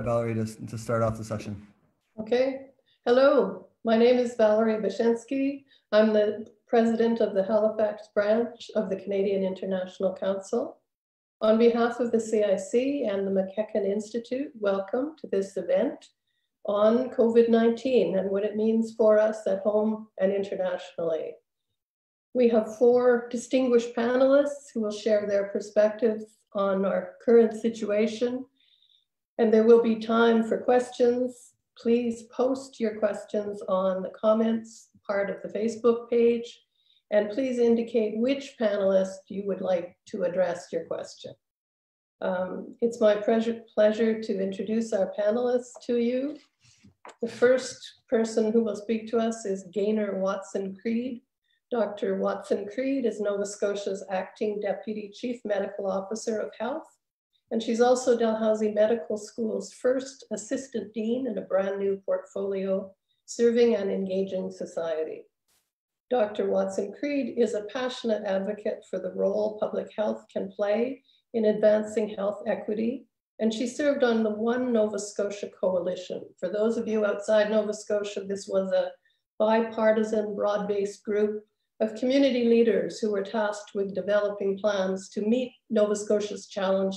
Valerie to, to start off the session. Okay. Hello, my name is Valerie Bashensky. I'm the president of the Halifax branch of the Canadian International Council. On behalf of the CIC and the MacEachen Institute, welcome to this event on COVID-19 and what it means for us at home and internationally. We have four distinguished panelists who will share their perspectives on our current situation. And there will be time for questions. Please post your questions on the comments part of the Facebook page. And please indicate which panelist you would like to address your question. Um, it's my pleasure, pleasure to introduce our panelists to you. The first person who will speak to us is Gaynor Watson Creed. Dr. Watson Creed is Nova Scotia's acting Deputy Chief Medical Officer of Health, and she's also Dalhousie Medical School's first Assistant Dean in a brand new portfolio, serving and engaging society. Dr. Watson Creed is a passionate advocate for the role public health can play in advancing health equity, and she served on the One Nova Scotia Coalition. For those of you outside Nova Scotia, this was a bipartisan, broad-based group of community leaders who were tasked with developing plans to meet Nova Scotia's challenge,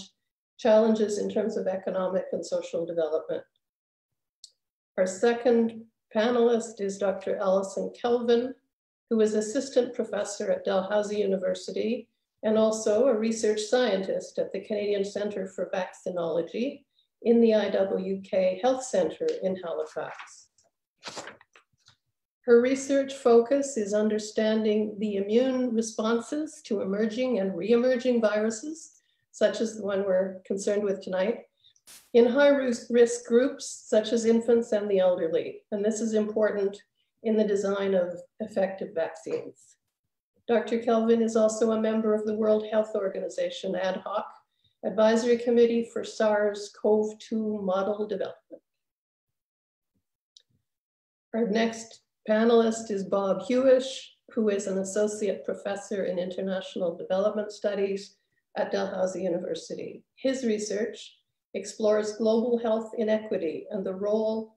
challenges in terms of economic and social development. Our second panelist is Dr. Alyson Kelvin, who is assistant professor at Dalhousie University and also a research scientist at the Canadian Centre for Vaccinology in the IWK Health Centre in Halifax. Her research focus is understanding the immune responses to emerging and re-emerging viruses, such as the one we're concerned with tonight, in high risk groups, such as infants and the elderly. And this is important in the design of effective vaccines. Dr. Kelvin is also a member of the World Health Organization ad hoc advisory committee for SARS-CoV-2 model development. Our next panelist is Bob Huish, who is an associate professor in international development studies at Dalhousie University. His research explores global health inequity and the role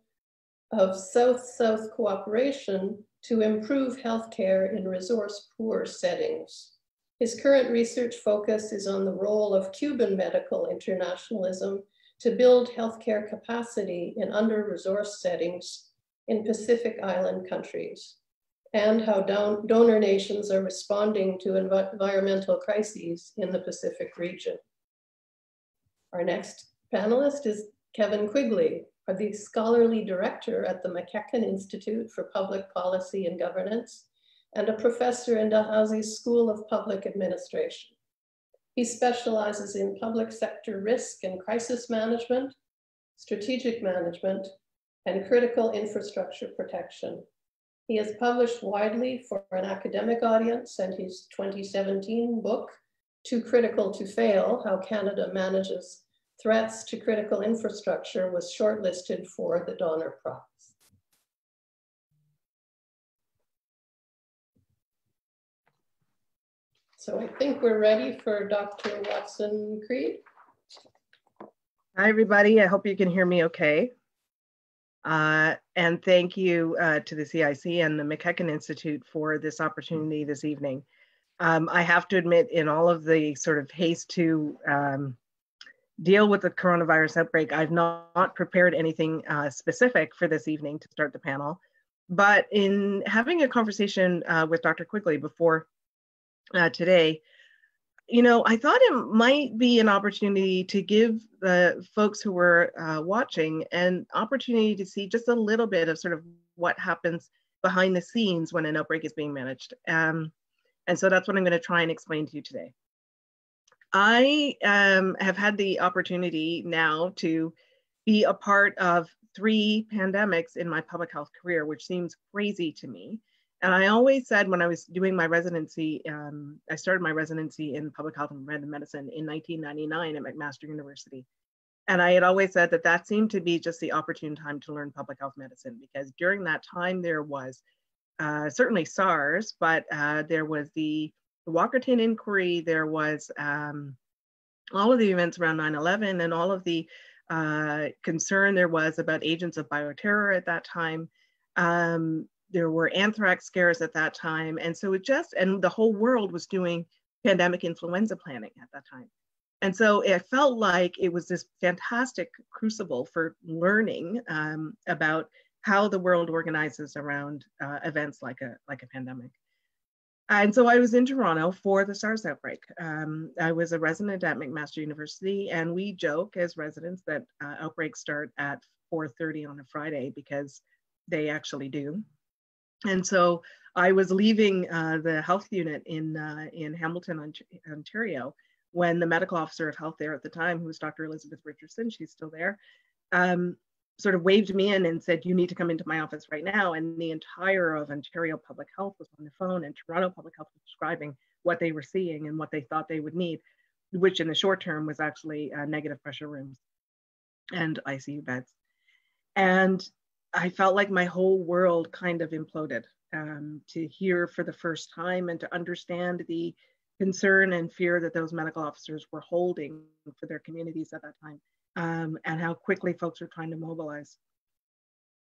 of South-South cooperation to improve healthcare in resource poor settings. His current research focus is on the role of Cuban medical internationalism to build healthcare capacity in under-resourced settings in Pacific Island countries and how donor nations are responding to env environmental crises in the Pacific region. Our next panelist is Kevin Quigley, the scholarly director at the MacEachen Institute for Public Policy and Governance and a professor in Dalhousie's School of Public Administration. He specializes in public sector risk and crisis management, strategic management, and critical infrastructure protection. He has published widely for an academic audience and his 2017 book, Too Critical to Fail, How Canada Manages Threats to Critical Infrastructure was shortlisted for the Donner Prize. So I think we're ready for Dr. Watson Creed. Hi, everybody. I hope you can hear me okay. Uh, and thank you uh, to the CIC and the MacEachen Institute for this opportunity this evening. Um, I have to admit, in all of the sort of haste to um, deal with the coronavirus outbreak, I've not, not prepared anything uh, specific for this evening to start the panel. But in having a conversation uh, with Dr. Quigley before uh, today, you know, I thought it might be an opportunity to give the folks who were uh, watching an opportunity to see just a little bit of sort of what happens behind the scenes when an outbreak is being managed. Um, and so that's what I'm going to try and explain to you today. I um, have had the opportunity now to be a part of three pandemics in my public health career, which seems crazy to me. And I always said when I was doing my residency, um, I started my residency in public health and preventive medicine in 1999 at McMaster University. And I had always said that that seemed to be just the opportune time to learn public health medicine because during that time there was uh, certainly SARS, but uh, there was the, the Walkerton inquiry, there was um, all of the events around 9 11 and all of the uh, concern there was about agents of bioterror at that time. Um, there were anthrax scares at that time. And so it just, and the whole world was doing pandemic influenza planning at that time. And so it felt like it was this fantastic crucible for learning um, about how the world organizes around uh, events like a, like a pandemic. And so I was in Toronto for the SARS outbreak. Um, I was a resident at McMaster University, and we joke as residents that uh, outbreaks start at 4.30 on a Friday because they actually do. And so I was leaving uh, the health unit in, uh, in Hamilton, Ontario, when the medical officer of health there at the time, who was Dr. Elizabeth Richardson, she's still there, um, sort of waved me in and said, you need to come into my office right now. And the entire of Ontario Public Health was on the phone and Toronto Public Health was describing what they were seeing and what they thought they would need, which in the short term was actually uh, negative pressure rooms and ICU beds. And I felt like my whole world kind of imploded um, to hear for the first time and to understand the concern and fear that those medical officers were holding for their communities at that time um, and how quickly folks were trying to mobilize.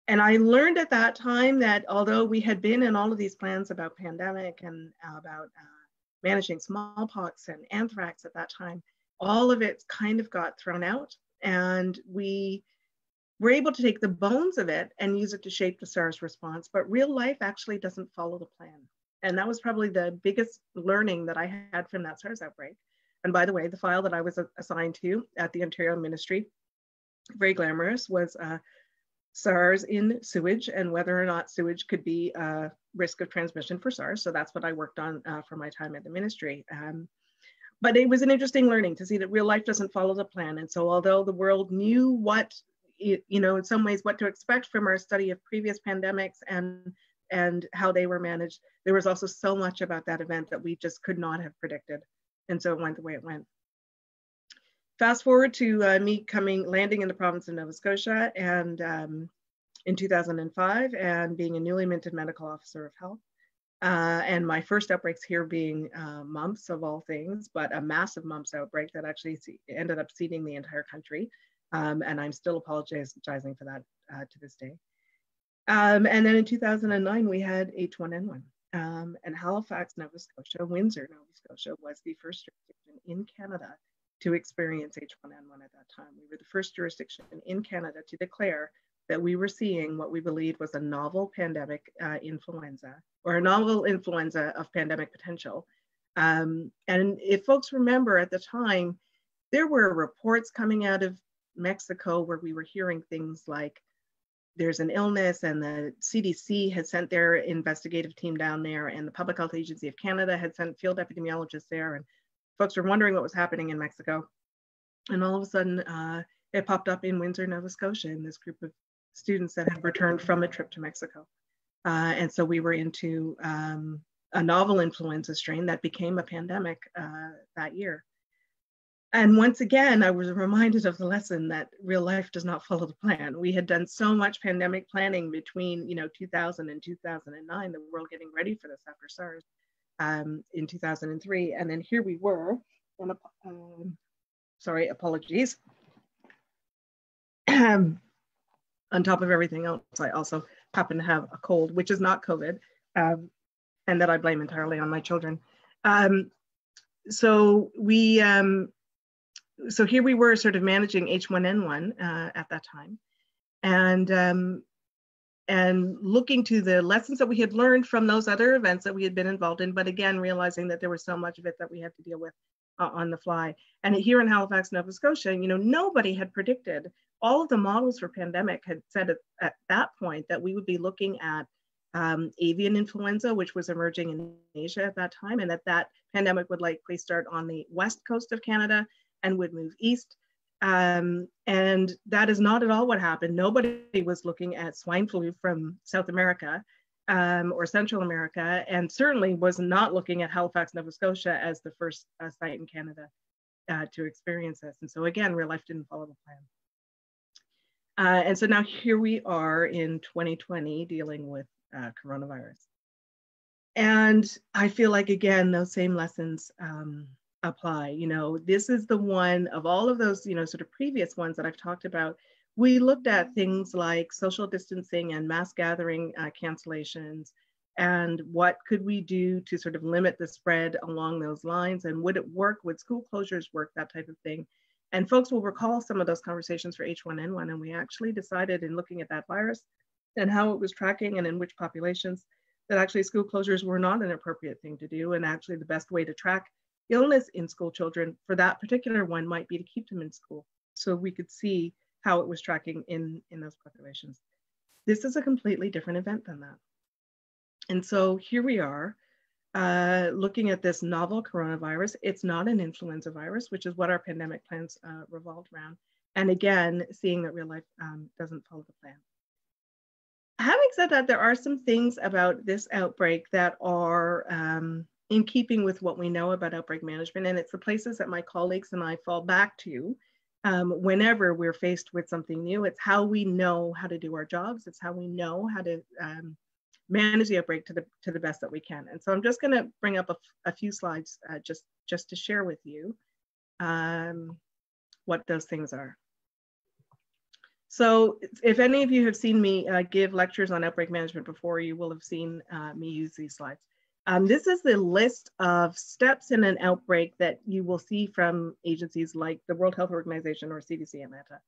And I learned at that time that although we had been in all of these plans about pandemic and about uh, managing smallpox and anthrax at that time, all of it kind of got thrown out. And we were able to take the bones of it and use it to shape the SARS response. But real life actually doesn't follow the plan. And that was probably the biggest learning that I had from that SARS outbreak. And by the way, the file that I was assigned to at the Ontario Ministry, very glamorous, was uh, SARS in sewage and whether or not sewage could be a risk of transmission for SARS. So that's what I worked on uh, for my time at the ministry. Um, but it was an interesting learning to see that real life doesn't follow the plan. And so although the world knew what, you know, in some ways what to expect from our study of previous pandemics and and how they were managed, there was also so much about that event that we just could not have predicted. And so it went the way it went. Fast forward to uh, me coming, landing in the province of Nova Scotia and um, in 2005 and being a newly minted medical officer of health. Uh, and my first outbreaks here being uh, mumps of all things, but a massive mumps outbreak that actually ended up seeding the entire country. Um, and I'm still apologizing for that uh, to this day. Um, and then in 2009, we had H1N1. Um, and Halifax, Nova Scotia, Windsor, Nova Scotia was the first jurisdiction in Canada to experience H1N1 at that time. We were the first jurisdiction in Canada to declare that we were seeing what we believed was a novel pandemic uh, influenza or a novel influenza of pandemic potential. Um, and if folks remember at the time, there were reports coming out of Mexico where we were hearing things like there's an illness and the CDC had sent their investigative team down there and the Public Health Agency of Canada had sent field epidemiologists there and folks were wondering what was happening in Mexico. And all of a sudden uh, it popped up in Windsor, Nova Scotia in this group of students that had returned from a trip to Mexico. Uh, and so we were into um, a novel influenza strain that became a pandemic uh, that year and once again, I was reminded of the lesson that real life does not follow the plan. We had done so much pandemic planning between, you know, 2000 and 2009, the world getting ready for this after SARS um, in 2003. And then here we were, and, um, sorry, apologies. on top of everything else, I also happen to have a cold, which is not COVID, um, and that I blame entirely on my children. Um, so we, um, so here we were sort of managing H1N1 uh, at that time. And, um, and looking to the lessons that we had learned from those other events that we had been involved in, but again, realizing that there was so much of it that we had to deal with uh, on the fly. And here in Halifax, Nova Scotia, you know, nobody had predicted, all of the models for pandemic had said at, at that point that we would be looking at um, avian influenza, which was emerging in Asia at that time, and that that pandemic would likely start on the west coast of Canada and would move east. Um, and that is not at all what happened. Nobody was looking at swine flu from South America um, or Central America, and certainly was not looking at Halifax, Nova Scotia as the first uh, site in Canada uh, to experience this. And so again, real life didn't follow the plan. Uh, and so now here we are in 2020 dealing with uh, coronavirus. And I feel like, again, those same lessons um, apply. You know, this is the one of all of those, you know, sort of previous ones that I've talked about. We looked at things like social distancing and mass gathering uh, cancellations and what could we do to sort of limit the spread along those lines and would it work would school closures work that type of thing and folks will recall some of those conversations for h1n1 and we actually decided in looking at that virus and how it was tracking and in which populations that actually school closures were not an appropriate thing to do and actually the best way to track illness in school children for that particular one might be to keep them in school so we could see how it was tracking in in those populations this is a completely different event than that and so here we are uh, looking at this novel coronavirus. It's not an influenza virus, which is what our pandemic plans uh, revolved around. And again, seeing that real life um, doesn't follow the plan. Having said that, there are some things about this outbreak that are um, in keeping with what we know about outbreak management. And it's the places that my colleagues and I fall back to um, whenever we're faced with something new. It's how we know how to do our jobs. It's how we know how to um, manage the outbreak to the to the best that we can. And so I'm just going to bring up a, a few slides uh, just just to share with you um, what those things are. So if any of you have seen me uh, give lectures on outbreak management before, you will have seen uh, me use these slides. Um, this is the list of steps in an outbreak that you will see from agencies like the World Health Organization or CDC Atlanta.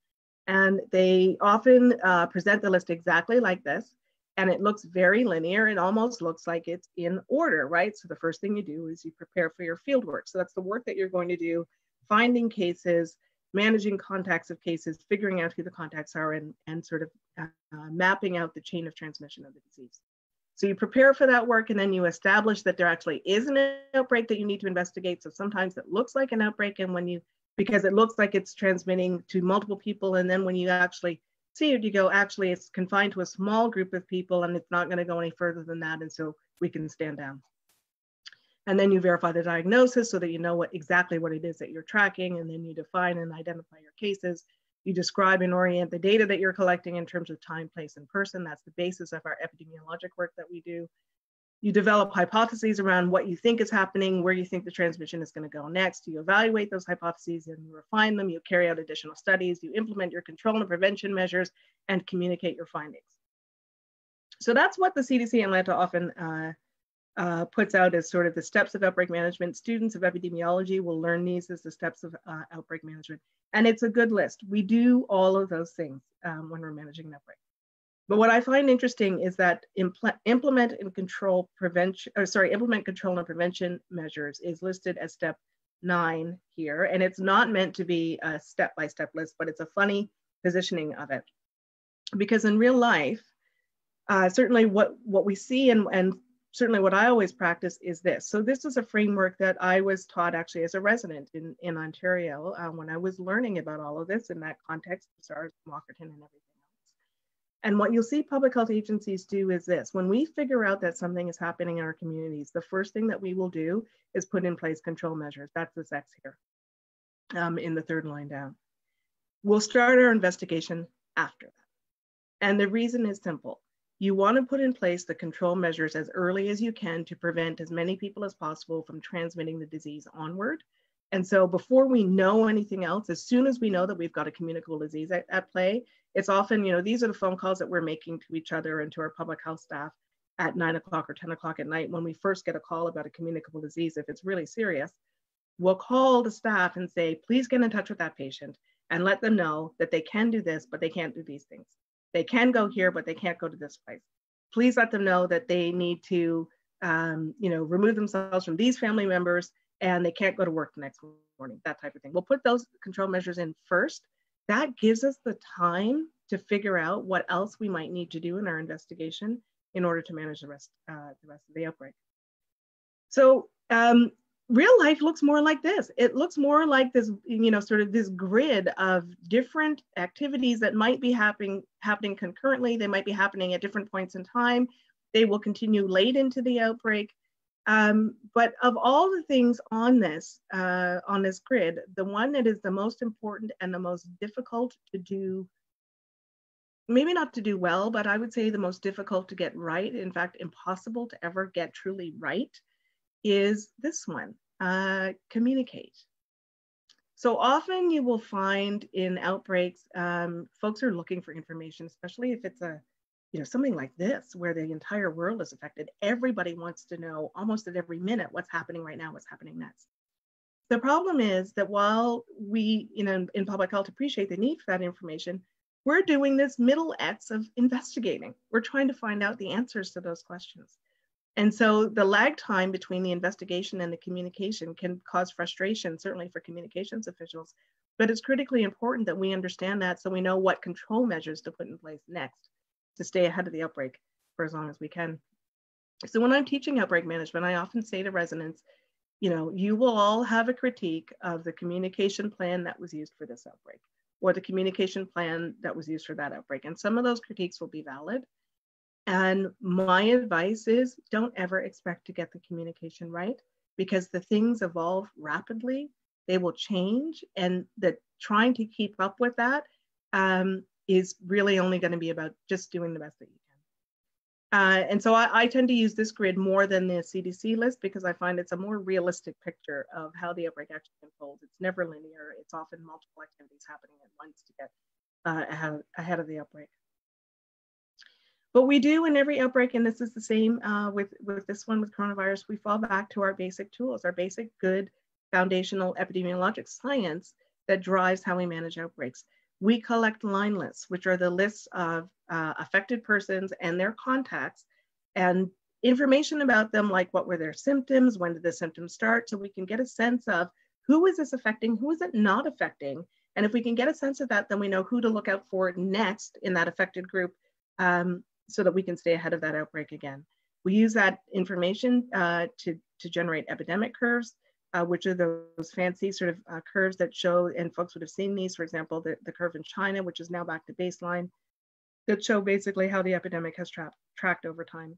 And they often uh, present the list exactly like this and it looks very linear. It almost looks like it's in order, right? So the first thing you do is you prepare for your field work. So that's the work that you're going to do, finding cases, managing contacts of cases, figuring out who the contacts are, and, and sort of uh, mapping out the chain of transmission of the disease. So you prepare for that work and then you establish that there actually is an outbreak that you need to investigate. So sometimes it looks like an outbreak and when you, because it looks like it's transmitting to multiple people. And then when you actually see it, you go, actually, it's confined to a small group of people and it's not going to go any further than that. And so we can stand down. And then you verify the diagnosis so that you know what exactly what it is that you're tracking. And then you define and identify your cases. You describe and orient the data that you're collecting in terms of time, place, and person. That's the basis of our epidemiologic work that we do you develop hypotheses around what you think is happening, where you think the transmission is going to go next. You evaluate those hypotheses and you refine them. You carry out additional studies. You implement your control and prevention measures and communicate your findings. So that's what the CDC Atlanta often uh, uh, puts out as sort of the steps of outbreak management. Students of epidemiology will learn these as the steps of uh, outbreak management. And it's a good list. We do all of those things um, when we're managing an outbreak. But what I find interesting is that impl implement and control prevention, or sorry, implement control and prevention measures is listed as step nine here. And it's not meant to be a step-by-step -step list, but it's a funny positioning of it. Because in real life, uh, certainly what, what we see and, and certainly what I always practice is this. So this is a framework that I was taught actually as a resident in, in Ontario uh, when I was learning about all of this in that context, SARS, Walkerton and everything. else. And what you'll see public health agencies do is this when we figure out that something is happening in our communities, the first thing that we will do is put in place control measures. That's this X here um, in the third line down. We'll start our investigation after that. And the reason is simple. You want to put in place the control measures as early as you can to prevent as many people as possible from transmitting the disease onward. And so before we know anything else, as soon as we know that we've got a communicable disease at, at play, it's often, you know, these are the phone calls that we're making to each other and to our public health staff at nine o'clock or 10 o'clock at night when we first get a call about a communicable disease, if it's really serious, we'll call the staff and say, please get in touch with that patient and let them know that they can do this, but they can't do these things. They can go here, but they can't go to this place. Please let them know that they need to, um, you know, remove themselves from these family members and they can't go to work the next morning, that type of thing. We'll put those control measures in first that gives us the time to figure out what else we might need to do in our investigation in order to manage the rest, uh, the rest of the outbreak. So um, real life looks more like this. It looks more like this, you know, sort of this grid of different activities that might be happening happening concurrently. They might be happening at different points in time. They will continue late into the outbreak. Um, but of all the things on this, uh, on this grid, the one that is the most important and the most difficult to do, maybe not to do well, but I would say the most difficult to get right, in fact, impossible to ever get truly right, is this one. uh, communicate. So often you will find in outbreaks, um, folks are looking for information, especially if it's a, you know, something like this where the entire world is affected. Everybody wants to know almost at every minute what's happening right now, what's happening next. The problem is that while we, you know, in public health appreciate the need for that information, we're doing this middle X of investigating. We're trying to find out the answers to those questions. And so the lag time between the investigation and the communication can cause frustration, certainly for communications officials. But it's critically important that we understand that so we know what control measures to put in place next to stay ahead of the outbreak for as long as we can. So when I'm teaching outbreak management, I often say to residents, you know, you will all have a critique of the communication plan that was used for this outbreak or the communication plan that was used for that outbreak. And some of those critiques will be valid. And my advice is don't ever expect to get the communication right because the things evolve rapidly, they will change, and that trying to keep up with that um, is really only going to be about just doing the best that you uh, and so I, I, tend to use this grid more than the CDC list because I find it's a more realistic picture of how the outbreak actually unfolds. It's never linear. It's often multiple activities happening at once to get uh, ahead, ahead of the outbreak. But we do in every outbreak, and this is the same uh, with, with this one with coronavirus, we fall back to our basic tools, our basic good foundational epidemiologic science that drives how we manage outbreaks. We collect line lists, which are the lists of uh, affected persons and their contacts and information about them, like what were their symptoms, when did the symptoms start, so we can get a sense of who is this affecting, who is it not affecting. And if we can get a sense of that, then we know who to look out for next in that affected group um, so that we can stay ahead of that outbreak again. We use that information uh, to, to generate epidemic curves uh, which are those fancy sort of uh, curves that show, and folks would have seen these, for example, the, the curve in China, which is now back to baseline, that show basically how the epidemic has tra tracked over time.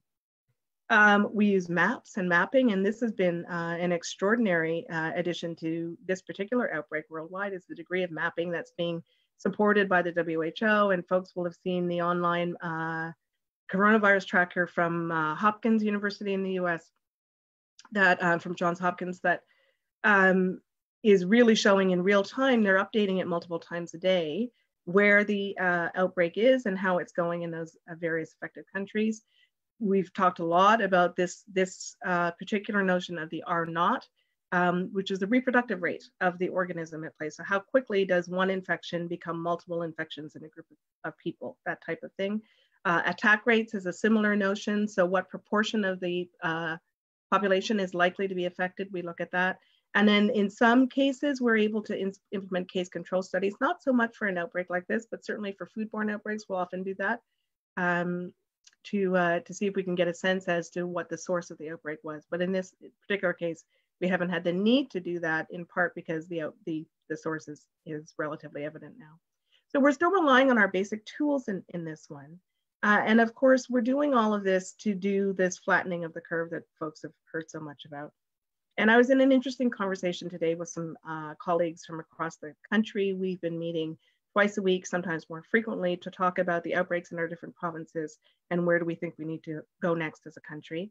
Um, we use maps and mapping, and this has been uh, an extraordinary uh, addition to this particular outbreak worldwide is the degree of mapping that's being supported by the WHO, and folks will have seen the online uh, coronavirus tracker from uh, Hopkins University in the US, that uh, from Johns Hopkins that um, is really showing in real time. They're updating it multiple times a day where the uh, outbreak is and how it's going in those uh, various affected countries. We've talked a lot about this, this uh, particular notion of the R naught, um, which is the reproductive rate of the organism at play. So how quickly does one infection become multiple infections in a group of, of people, that type of thing. Uh, attack rates is a similar notion. So what proportion of the uh, population is likely to be affected, we look at that. And then in some cases, we're able to implement case control studies, not so much for an outbreak like this, but certainly for foodborne outbreaks, we'll often do that um, to, uh, to see if we can get a sense as to what the source of the outbreak was. But in this particular case, we haven't had the need to do that in part because the, the, the source is, is relatively evident now. So we're still relying on our basic tools in, in this one. Uh, and of course, we're doing all of this to do this flattening of the curve that folks have heard so much about. And I was in an interesting conversation today with some uh, colleagues from across the country. We've been meeting twice a week, sometimes more frequently, to talk about the outbreaks in our different provinces and where do we think we need to go next as a country.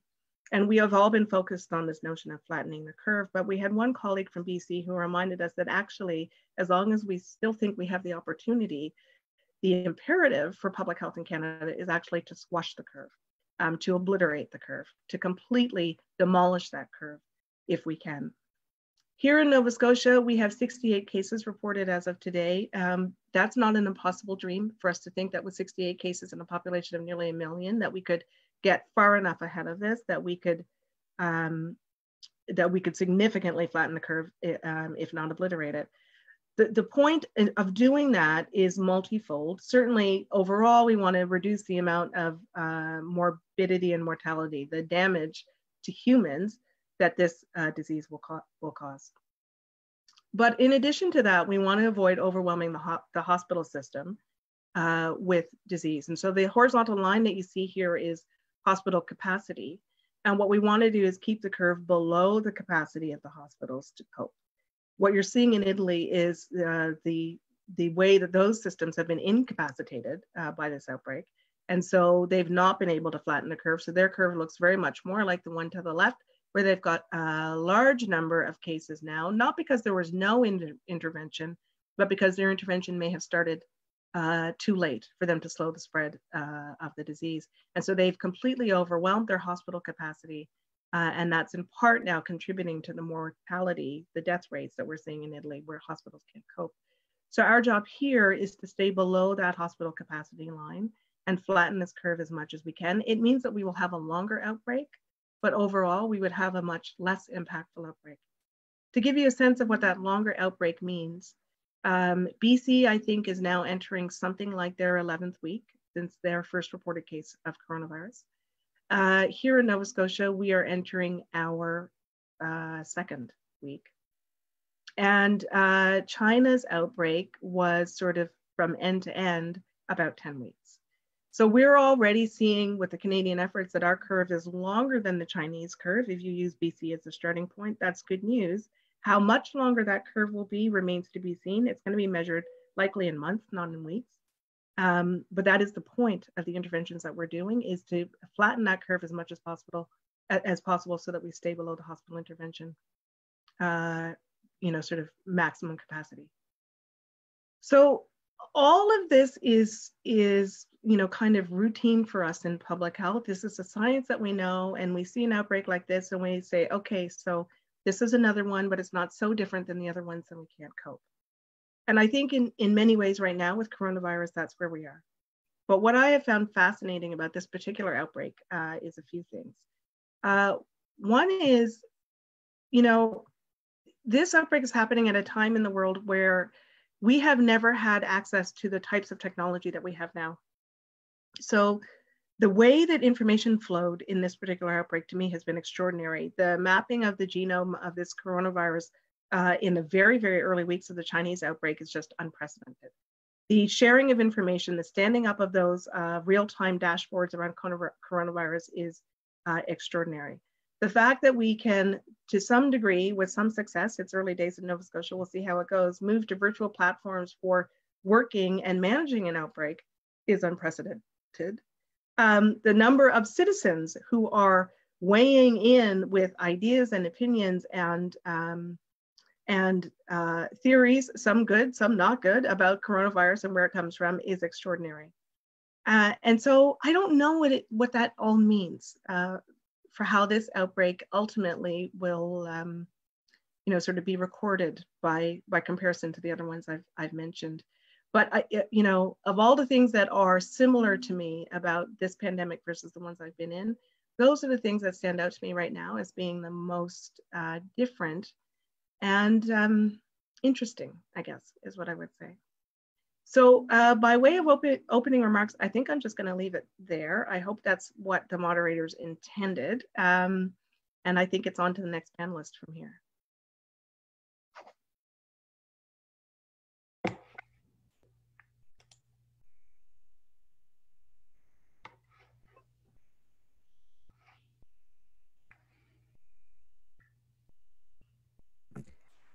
And we have all been focused on this notion of flattening the curve, but we had one colleague from BC who reminded us that actually, as long as we still think we have the opportunity, the imperative for public health in Canada is actually to squash the curve, um, to obliterate the curve, to completely demolish that curve if we can. Here in Nova Scotia, we have 68 cases reported as of today. Um, that's not an impossible dream for us to think that with 68 cases in a population of nearly a million, that we could get far enough ahead of this, that we could um, that we could significantly flatten the curve, um, if not obliterate it. The, the point of doing that is multifold. Certainly, overall, we want to reduce the amount of uh, morbidity and mortality, the damage to humans that this uh, disease will, will cause. But in addition to that, we want to avoid overwhelming the, ho the hospital system uh, with disease. And so the horizontal line that you see here is hospital capacity. And what we want to do is keep the curve below the capacity of the hospitals to cope. What you're seeing in Italy is uh, the, the way that those systems have been incapacitated uh, by this outbreak. And so they've not been able to flatten the curve. So their curve looks very much more like the one to the left where they've got a large number of cases now, not because there was no inter intervention, but because their intervention may have started uh, too late for them to slow the spread uh, of the disease. And so they've completely overwhelmed their hospital capacity. Uh, and that's in part now contributing to the mortality, the death rates that we're seeing in Italy where hospitals can't cope. So our job here is to stay below that hospital capacity line and flatten this curve as much as we can. It means that we will have a longer outbreak, but overall we would have a much less impactful outbreak. To give you a sense of what that longer outbreak means, um, BC, I think, is now entering something like their 11th week since their first reported case of coronavirus. Uh, here in Nova Scotia, we are entering our uh, second week. And uh, China's outbreak was sort of from end to end about 10 weeks. So we're already seeing with the Canadian efforts that our curve is longer than the Chinese curve. If you use BC as a starting point, that's good news. How much longer that curve will be remains to be seen. It's going to be measured likely in months, not in weeks. Um, but that is the point of the interventions that we're doing is to flatten that curve as much as possible as possible so that we stay below the hospital intervention, uh, you know, sort of maximum capacity. So all of this is, is, you know, kind of routine for us in public health. This is a science that we know and we see an outbreak like this and we say, okay, so this is another one, but it's not so different than the other ones and we can't cope. And I think in, in many ways right now with coronavirus, that's where we are. But what I have found fascinating about this particular outbreak uh, is a few things. Uh, one is, you know, this outbreak is happening at a time in the world where we have never had access to the types of technology that we have now. So the way that information flowed in this particular outbreak to me has been extraordinary. The mapping of the genome of this coronavirus uh, in the very, very early weeks of the Chinese outbreak is just unprecedented. The sharing of information, the standing up of those uh, real-time dashboards around coronavirus is uh, extraordinary. The fact that we can, to some degree, with some success, it's early days in Nova Scotia, we'll see how it goes, move to virtual platforms for working and managing an outbreak is unprecedented um, the number of citizens who are weighing in with ideas and opinions and um, and uh, theories, some good, some not good, about coronavirus and where it comes from is extraordinary. Uh, and so I don't know what it what that all means uh, for how this outbreak ultimately will, um, you know, sort of be recorded by by comparison to the other ones I've I've mentioned but I, you know, of all the things that are similar to me about this pandemic versus the ones I've been in, those are the things that stand out to me right now as being the most uh, different and um, interesting, I guess, is what I would say. So uh, by way of open, opening remarks, I think I'm just going to leave it there. I hope that's what the moderators intended. Um, and I think it's on to the next panelist from here.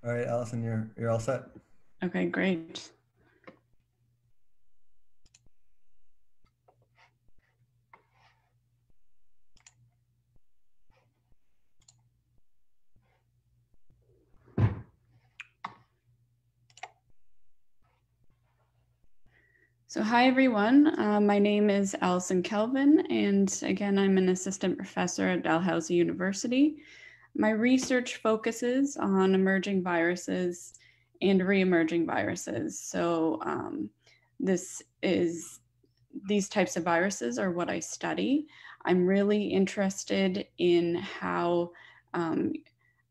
All right, Alyson, you're you're all set. Okay, great. So hi everyone, uh, my name is Alyson Kelvin and again I'm an assistant professor at Dalhousie University my research focuses on emerging viruses and re-emerging viruses. So um, this is these types of viruses are what I study. I'm really interested in how um,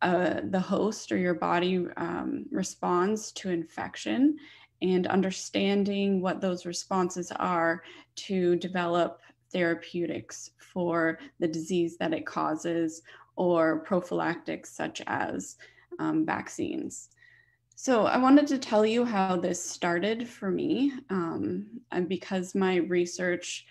uh, the host or your body um, responds to infection and understanding what those responses are to develop therapeutics for the disease that it causes or prophylactics such as um, vaccines. So I wanted to tell you how this started for me um, and because my research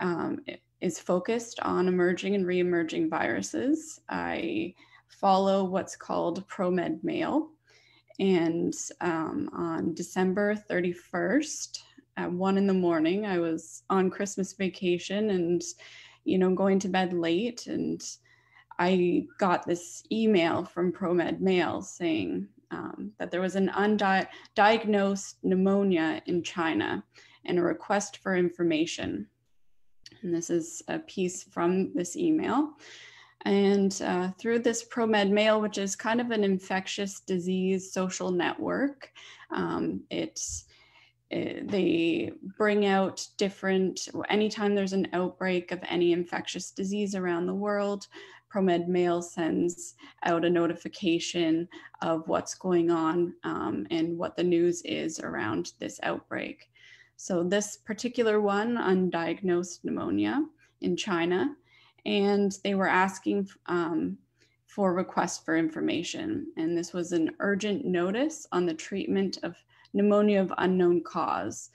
um, is focused on emerging and re-emerging viruses. I follow what's called ProMED-mail. And um, on December 31st at one in the morning, I was on Christmas vacation and, you know, going to bed late and I got this email from ProMED-mail saying um, that there was an undiagnosed pneumonia in China and a request for information. And this is a piece from this email. And uh, through this ProMED-mail, which is kind of an infectious disease social network, um, it's it, they bring out different, anytime there's an outbreak of any infectious disease around the world, ProMED-mail sends out a notification of what's going on um, and what the news is around this outbreak. So this particular one, undiagnosed pneumonia in China, and they were asking um, for requests for information. And this was an urgent notice on the treatment of pneumonia of unknown cause.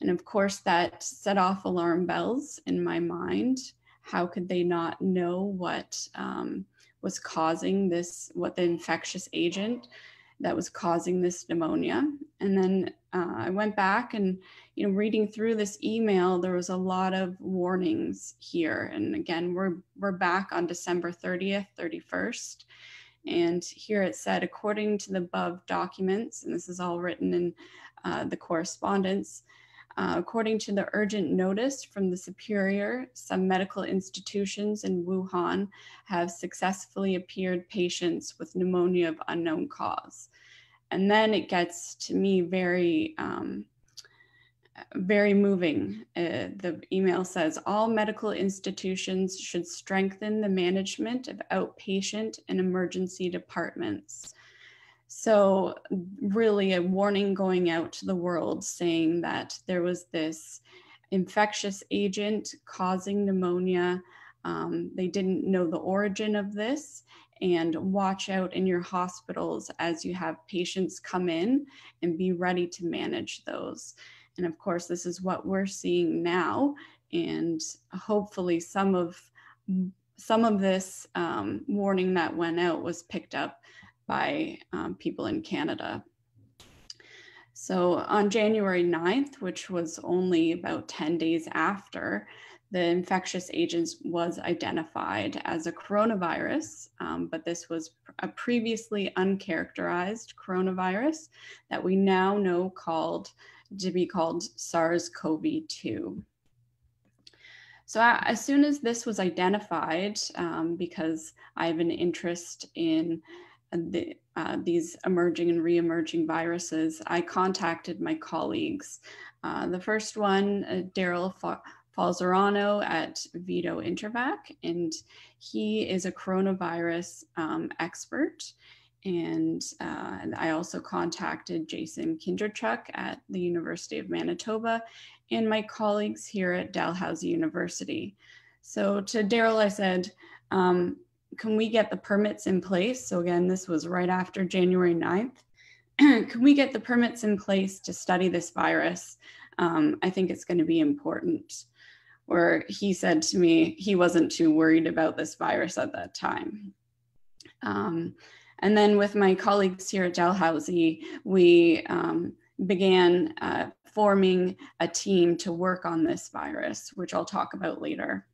And of course, that set off alarm bells in my mind. How could they not know what um, was causing this, what the infectious agent that was causing this pneumonia? And then uh, I went back and, you know, reading through this email, there was a lot of warnings here. And again, we're, we're back on December 30th, 31st. And here it said, according to the above documents, and this is all written in uh, the correspondence, uh, according to the urgent notice from the superior, some medical institutions in Wuhan have successfully appeared patients with pneumonia of unknown cause. And then it gets to me very um, very moving. Uh, the email says all medical institutions should strengthen the management of outpatient and emergency departments. So, really, a warning going out to the world saying that there was this infectious agent causing pneumonia. Um, they didn't know the origin of this, and watch out in your hospitals as you have patients come in and be ready to manage those. And of course, this is what we're seeing now. And hopefully some of some of this um, warning that went out was picked up by um, people in Canada. So on January 9th, which was only about 10 days after, the infectious agent was identified as a coronavirus, um, but this was a previously uncharacterized coronavirus that we now know called to be called SARS-CoV-2. So as soon as this was identified, um, because I have an interest in the, uh, these emerging and re-emerging viruses, I contacted my colleagues. Uh, the first one, uh, Darryl Falzarano at VIDO-InterVac, and he is a coronavirus um, expert. And, uh, and I also contacted Jason Kindrachuk at the University of Manitoba and my colleagues here at Dalhousie University. So to Daryl, I said, um, can we get the permits in place? So again, this was right after January 9th. can we get the permits in place to study this virus? Um, I think it's going to be important. Or he said to me he wasn't too worried about this virus at that time. Um, and then with my colleagues here at Dalhousie, we um, began uh, forming a team to work on this virus, which I'll talk about later.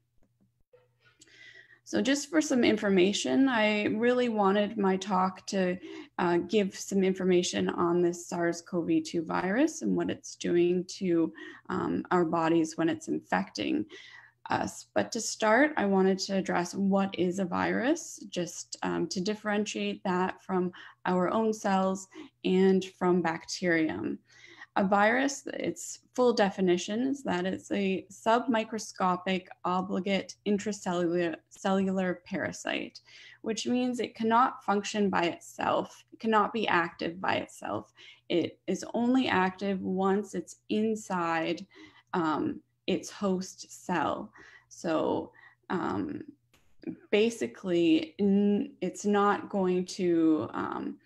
So just for some information, I really wanted my talk to uh, give some information on this SARS-CoV-2 virus and what it's doing to um, our bodies when it's infecting us. But to start, I wanted to address what is a virus, just um, to differentiate that from our own cells and from bacterium. A virus, its full definition is that it's a submicroscopic obligate intracellular cellular parasite, which means it cannot function by itself, it cannot be active by itself. It is only active once it's inside um, its host cell. So um, basically, it's not going to, um,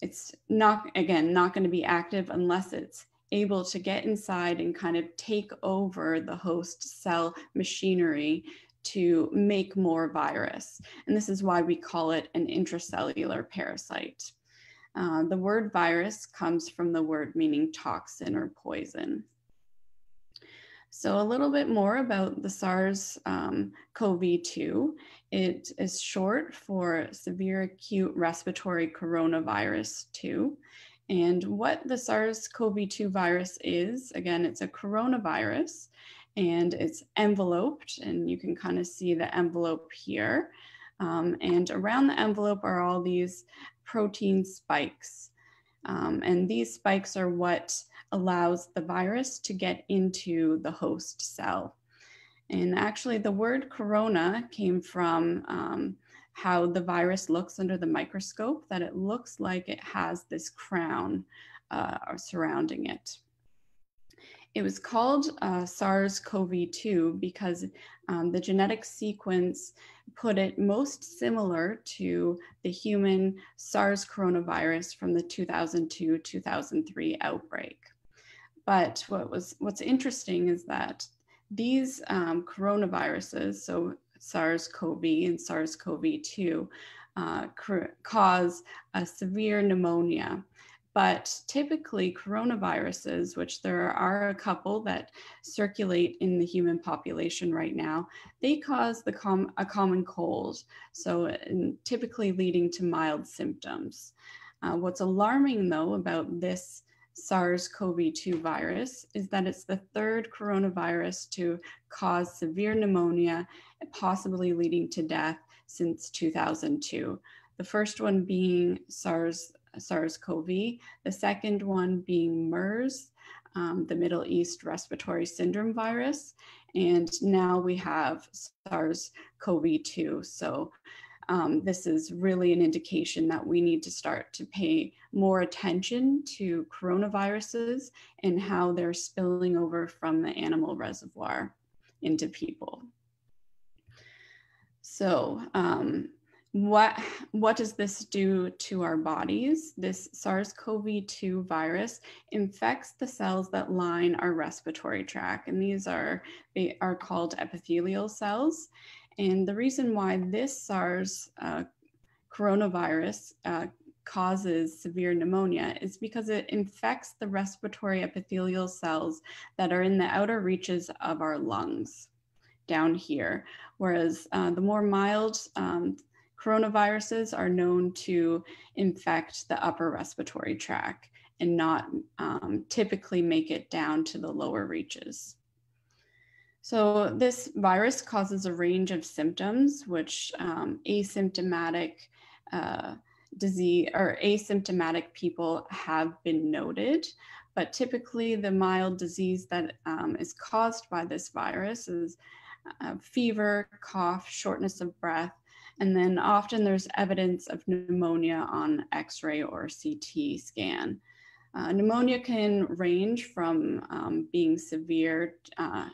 it's not, again, not going to be active unless it's able to get inside and kind of take over the host cell machinery to make more virus. And this is why we call it an intracellular parasite. Uh, the word virus comes from the word meaning toxin or poison. So a little bit more about the SARS-CoV-2. Um, it is short for severe acute respiratory coronavirus 2. And what the SARS-CoV-2 virus is, again, it's a coronavirus and it's enveloped and you can kind of see the envelope here. Um, and around the envelope are all these protein spikes. Um, and these spikes are what allows the virus to get into the host cell. And actually the word corona came from um, how the virus looks under the microscope, that it looks like it has this crown uh, surrounding it. It was called uh, SARS-CoV-2 because um, the genetic sequence put it most similar to the human SARS coronavirus from the 2002-2003 outbreak. But what was what's interesting is that these um, coronaviruses, so SARS-CoV and SARS-CoV-2, uh, cause a severe pneumonia but typically, coronaviruses, which there are a couple that circulate in the human population right now, they cause the com- a common cold, so typically leading to mild symptoms. Uh, what's alarming, though, about this SARS CoV 2 virus is that it's the third coronavirus to cause severe pneumonia, possibly leading to death since 2002. The first one being SARS SARS-CoV, the second one being MERS, um, the Middle East Respiratory Syndrome virus, and now we have SARS-CoV-2. So um, this is really an indication that we need to start to pay more attention to coronaviruses and how they're spilling over from the animal reservoir into people. So um, what what does this do to our bodies? This sars-cov-2 virus infects the cells that line our respiratory tract and these are they are called epithelial cells. And the reason why this sars uh, coronavirus uh, causes severe pneumonia is because it infects the respiratory epithelial cells that are in the outer reaches of our lungs down here whereas uh, the more mild um, coronaviruses are known to infect the upper respiratory tract and not um, typically make it down to the lower reaches. So this virus causes a range of symptoms, which um, asymptomatic uh, disease or asymptomatic people have been noted. But typically the mild disease that um, is caused by this virus is uh, fever, cough, shortness of breath, and then often there's evidence of pneumonia on x-ray or CT scan. Uh, pneumonia can range from um, being severe, uh,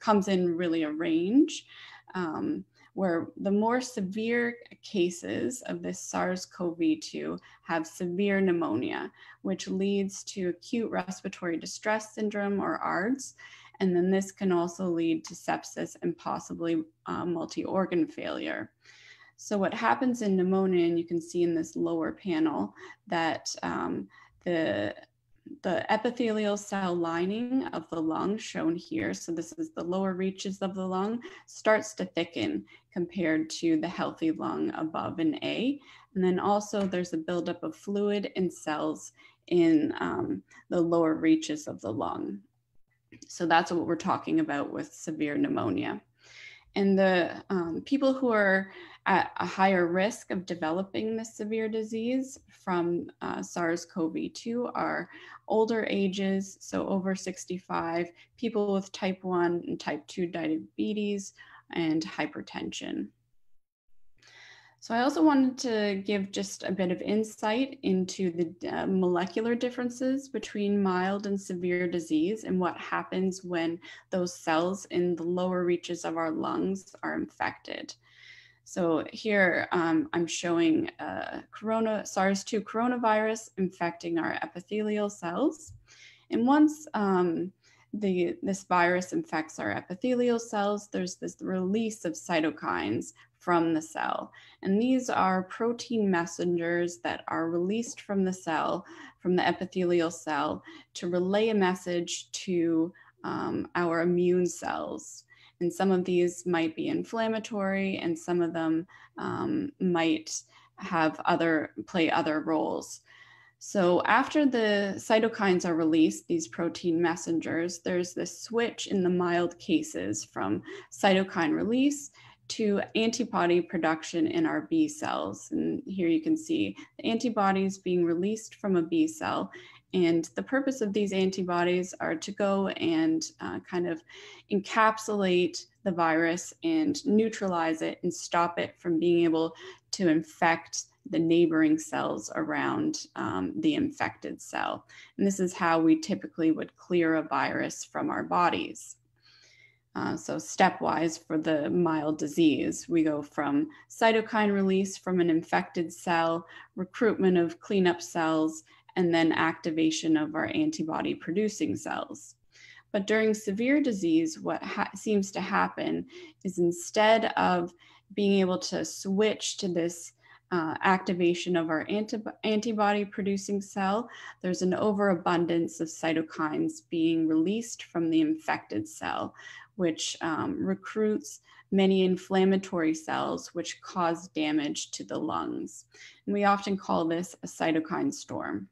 comes in really a range, um, where the more severe cases of this SARS-CoV-2 have severe pneumonia, which leads to acute respiratory distress syndrome or ARDS, and then this can also lead to sepsis and possibly uh, multi-organ failure. So what happens in pneumonia, and you can see in this lower panel that um, the the epithelial cell lining of the lung shown here, so this is the lower reaches of the lung, starts to thicken compared to the healthy lung above an A. And then also there's a buildup of fluid and cells in um, the lower reaches of the lung. So that's what we're talking about with severe pneumonia. And the um, people who are at a higher risk of developing this severe disease from uh, SARS-CoV-2 are older ages, so over 65, people with type 1 and type 2 diabetes, and hypertension. So I also wanted to give just a bit of insight into the uh, molecular differences between mild and severe disease and what happens when those cells in the lower reaches of our lungs are infected. So here um, I'm showing uh, corona, SARS-2 coronavirus infecting our epithelial cells. And once um, the, this virus infects our epithelial cells, there's this release of cytokines from the cell. And these are protein messengers that are released from the cell, from the epithelial cell, to relay a message to um, our immune cells. And some of these might be inflammatory and some of them um, might have other, play other roles. So after the cytokines are released, these protein messengers, there's this switch in the mild cases from cytokine release to antibody production in our B cells. And here you can see the antibodies being released from a B cell. And the purpose of these antibodies are to go and uh, kind of encapsulate the virus and neutralize it and stop it from being able to infect the neighboring cells around um, the infected cell. And this is how we typically would clear a virus from our bodies. Uh, so stepwise for the mild disease, we go from cytokine release from an infected cell, recruitment of cleanup cells, and then activation of our antibody producing cells. But during severe disease, what seems to happen is instead of being able to switch to this uh, activation of our antibody producing cell, there's an overabundance of cytokines being released from the infected cell, which um, recruits many inflammatory cells, which cause damage to the lungs. And we often call this a cytokine storm.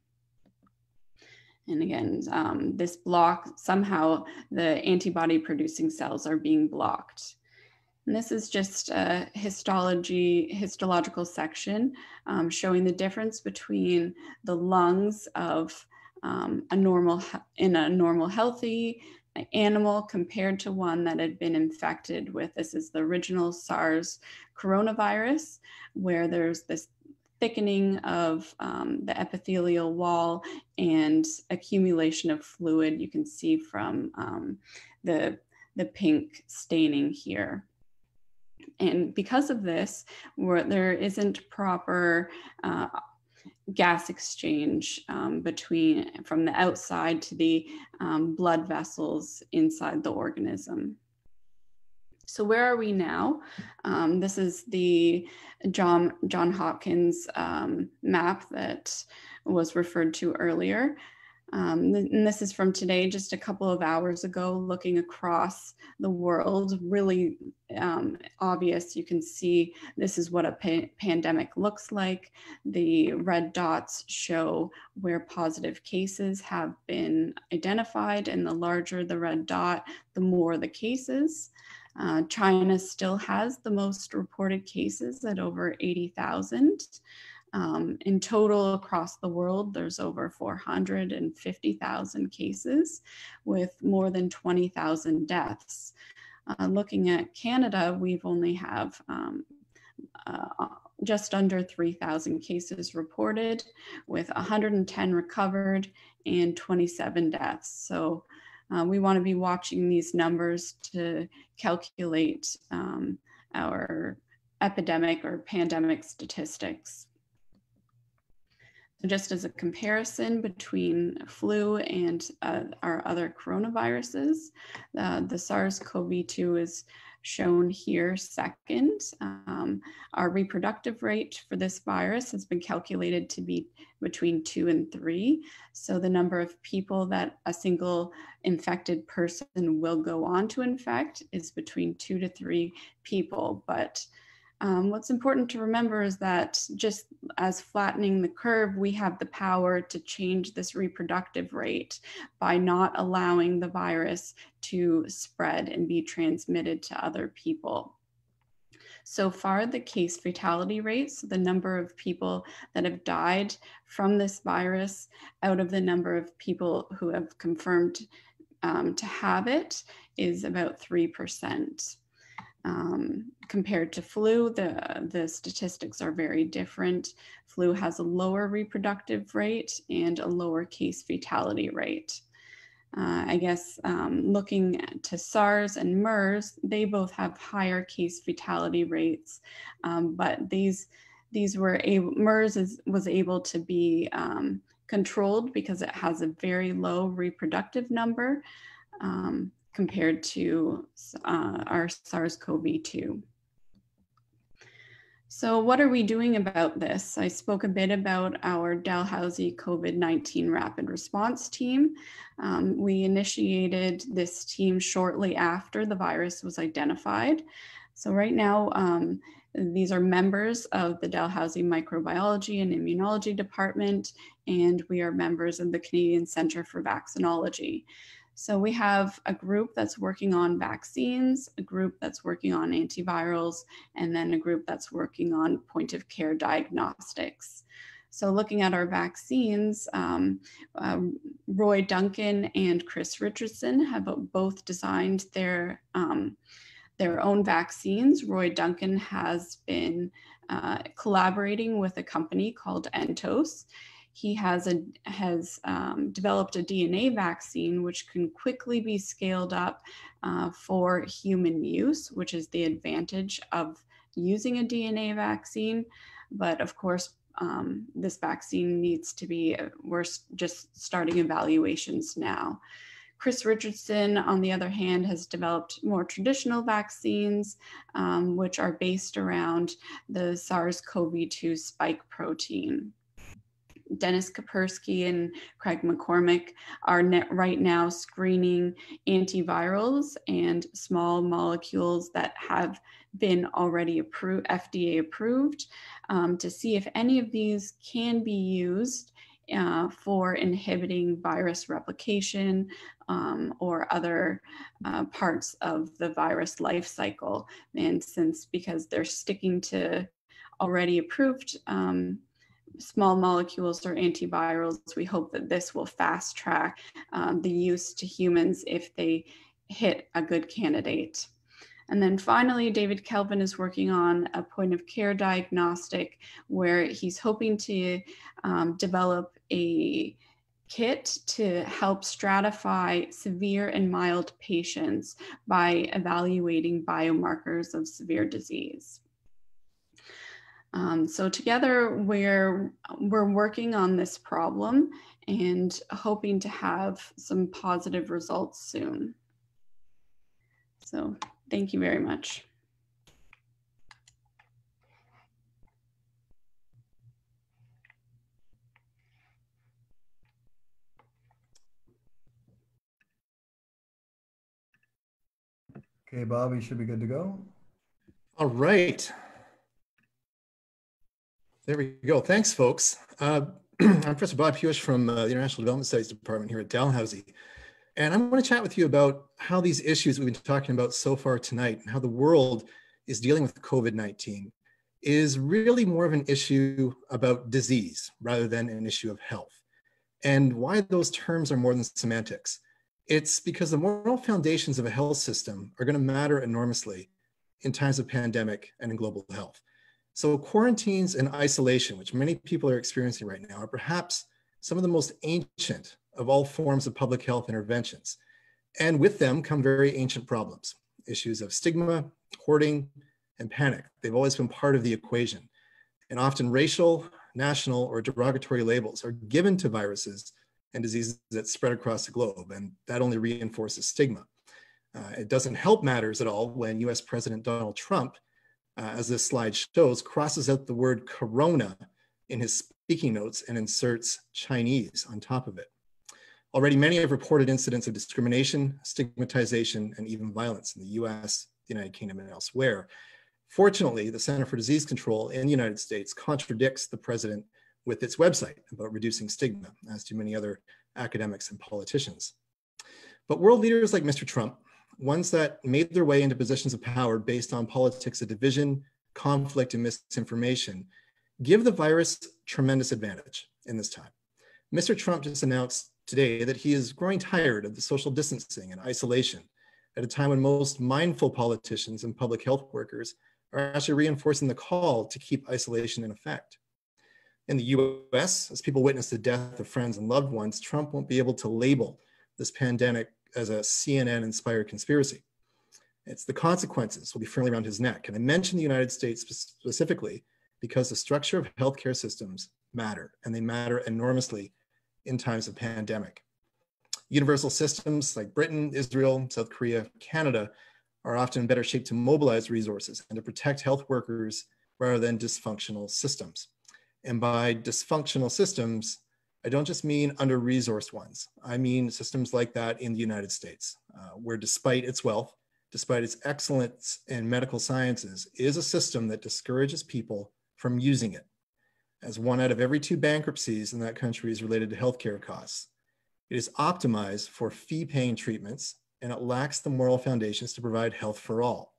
And again, um, this block, somehow the antibody producing cells are being blocked. And this is just a histology, histological section um, showing the difference between the lungs of um, a normal, in a normal healthy animal compared to one that had been infected with, this is the original SARS coronavirus, where there's this thickening of um, the epithelial wall and accumulation of fluid you can see from um, the, the pink staining here. And because of this, where there isn't proper uh, gas exchange um, between from the outside to the um, blood vessels inside the organism. So where are we now? Um, this is the John, John Hopkins um, map that was referred to earlier. Um, and this is from today, just a couple of hours ago, looking across the world, really um, obvious. You can see this is what a pa pandemic looks like. The red dots show where positive cases have been identified, and the larger the red dot, the more the cases. Uh, China still has the most reported cases at over 80,000. Um, in total, across the world, there's over 450,000 cases with more than 20,000 deaths. Uh, looking at Canada, we've only have um, uh, just under 3,000 cases reported with 110 recovered and 27 deaths. So uh, we want to be watching these numbers to calculate um, our epidemic or pandemic statistics just as a comparison between flu and uh, our other coronaviruses, uh, the SARS-CoV-2 is shown here second. Um, our reproductive rate for this virus has been calculated to be between two and three. So the number of people that a single infected person will go on to infect is between two to three people. But um, what's important to remember is that just as flattening the curve, we have the power to change this reproductive rate by not allowing the virus to spread and be transmitted to other people. So far, the case fatality rates, the number of people that have died from this virus out of the number of people who have confirmed um, to have it is about 3%. Um, compared to flu, the, the statistics are very different. Flu has a lower reproductive rate and a lower case fatality rate. Uh, I guess um, looking to SARS and MERS, they both have higher case fatality rates, um, but these these were able, MERS is, was able to be um, controlled because it has a very low reproductive number. Compared to uh, our SARS-CoV-2. So, what are we doing about this? I spoke a bit about our Dalhousie COVID 19 rapid response team. Um, we initiated this team shortly after the virus was identified. So, right now, um, these are members of the Dalhousie Microbiology and Immunology Department, and we are members of the Canadian Centre for Vaccinology. So we have a group that's working on vaccines, a group that's working on antivirals, and then a group that's working on point of care diagnostics. So looking at our vaccines, um, uh, Roy Duncan and Chris Richardson have both designed their, um, their own vaccines. Roy Duncan has been uh, collaborating with a company called Entos he has a has um, developed a DNA vaccine which can quickly be scaled up uh, for human use, which is the advantage of using a DNA vaccine. But of course, um, this vaccine needs to be, uh, we're just starting evaluations now. Chris Richardson, on the other hand, has developed more traditional vaccines, um, which are based around the SARS CoV 2 spike protein. Denys Khaperskyy and Craig McCormick are right now screening antivirals and small molecules that have been already approved, FDA approved, um, to see if any of these can be used uh, for inhibiting virus replication um, or other uh, parts of the virus life cycle. And since because they're sticking to already approved um, small molecules or antivirals, we hope that this will fast track um, the use to humans if they hit a good candidate. And then finally, David Kelvin is working on a point of care diagnostic where he's hoping to um, develop a kit to help stratify severe and mild patients by evaluating biomarkers of severe disease. Um, so together we're, we're working on this problem and hoping to have some positive results soon. So thank you very much. Okay, Bob, you should be good to go. All right. There we go. Thanks, folks. Uh, I'm Professor Bob Huish from uh, the International Development Studies Department here at Dalhousie. And I'm going to chat with you about how these issues we've been talking about so far tonight and how the world is dealing with COVID-19 is really more of an issue about disease rather than an issue of health. And why those terms are more than semantics. It's because the moral foundations of a health system are going to matter enormously in times of pandemic and in global health. So quarantines and isolation, which many people are experiencing right now, are perhaps some of the most ancient of all forms of public health interventions. And with them come very ancient problems, issues of stigma, hoarding, and panic. They've always been part of the equation. And often racial, national, or derogatory labels are given to viruses and diseases that spread across the globe. And that only reinforces stigma. Uh, it doesn't help matters at all when US President Donald Trump uh, as this slide shows, crosses out the word corona in his speaking notes and inserts Chinese on top of it. Already many have reported incidents of discrimination, stigmatization, and even violence in the US, the United Kingdom, and elsewhere. Fortunately, the Center for Disease Control in the United States contradicts the president with its website about reducing stigma, as do many other academics and politicians. But world leaders like Mr. Trump ones that made their way into positions of power based on politics of division, conflict, and misinformation, give the virus tremendous advantage in this time. Mr. Trump just announced today that he is growing tired of the social distancing and isolation at a time when most mindful politicians and public health workers are actually reinforcing the call to keep isolation in effect. In the US, as people witness the death of friends and loved ones, Trump won't be able to label this pandemic as a CNN inspired conspiracy. It's the consequences will be firmly around his neck. And I mention the United States specifically because the structure of healthcare systems matter and they matter enormously in times of pandemic. Universal systems like Britain, Israel, South Korea, Canada are often in better shape to mobilize resources and to protect health workers rather than dysfunctional systems. And by dysfunctional systems, I don't just mean under resourced ones. I mean systems like that in the United States, uh, where despite its wealth, despite its excellence in medical sciences, is a system that discourages people from using it. As one out of every two bankruptcies in that country is related to healthcare costs. It is optimized for fee paying treatments and it lacks the moral foundations to provide health for all.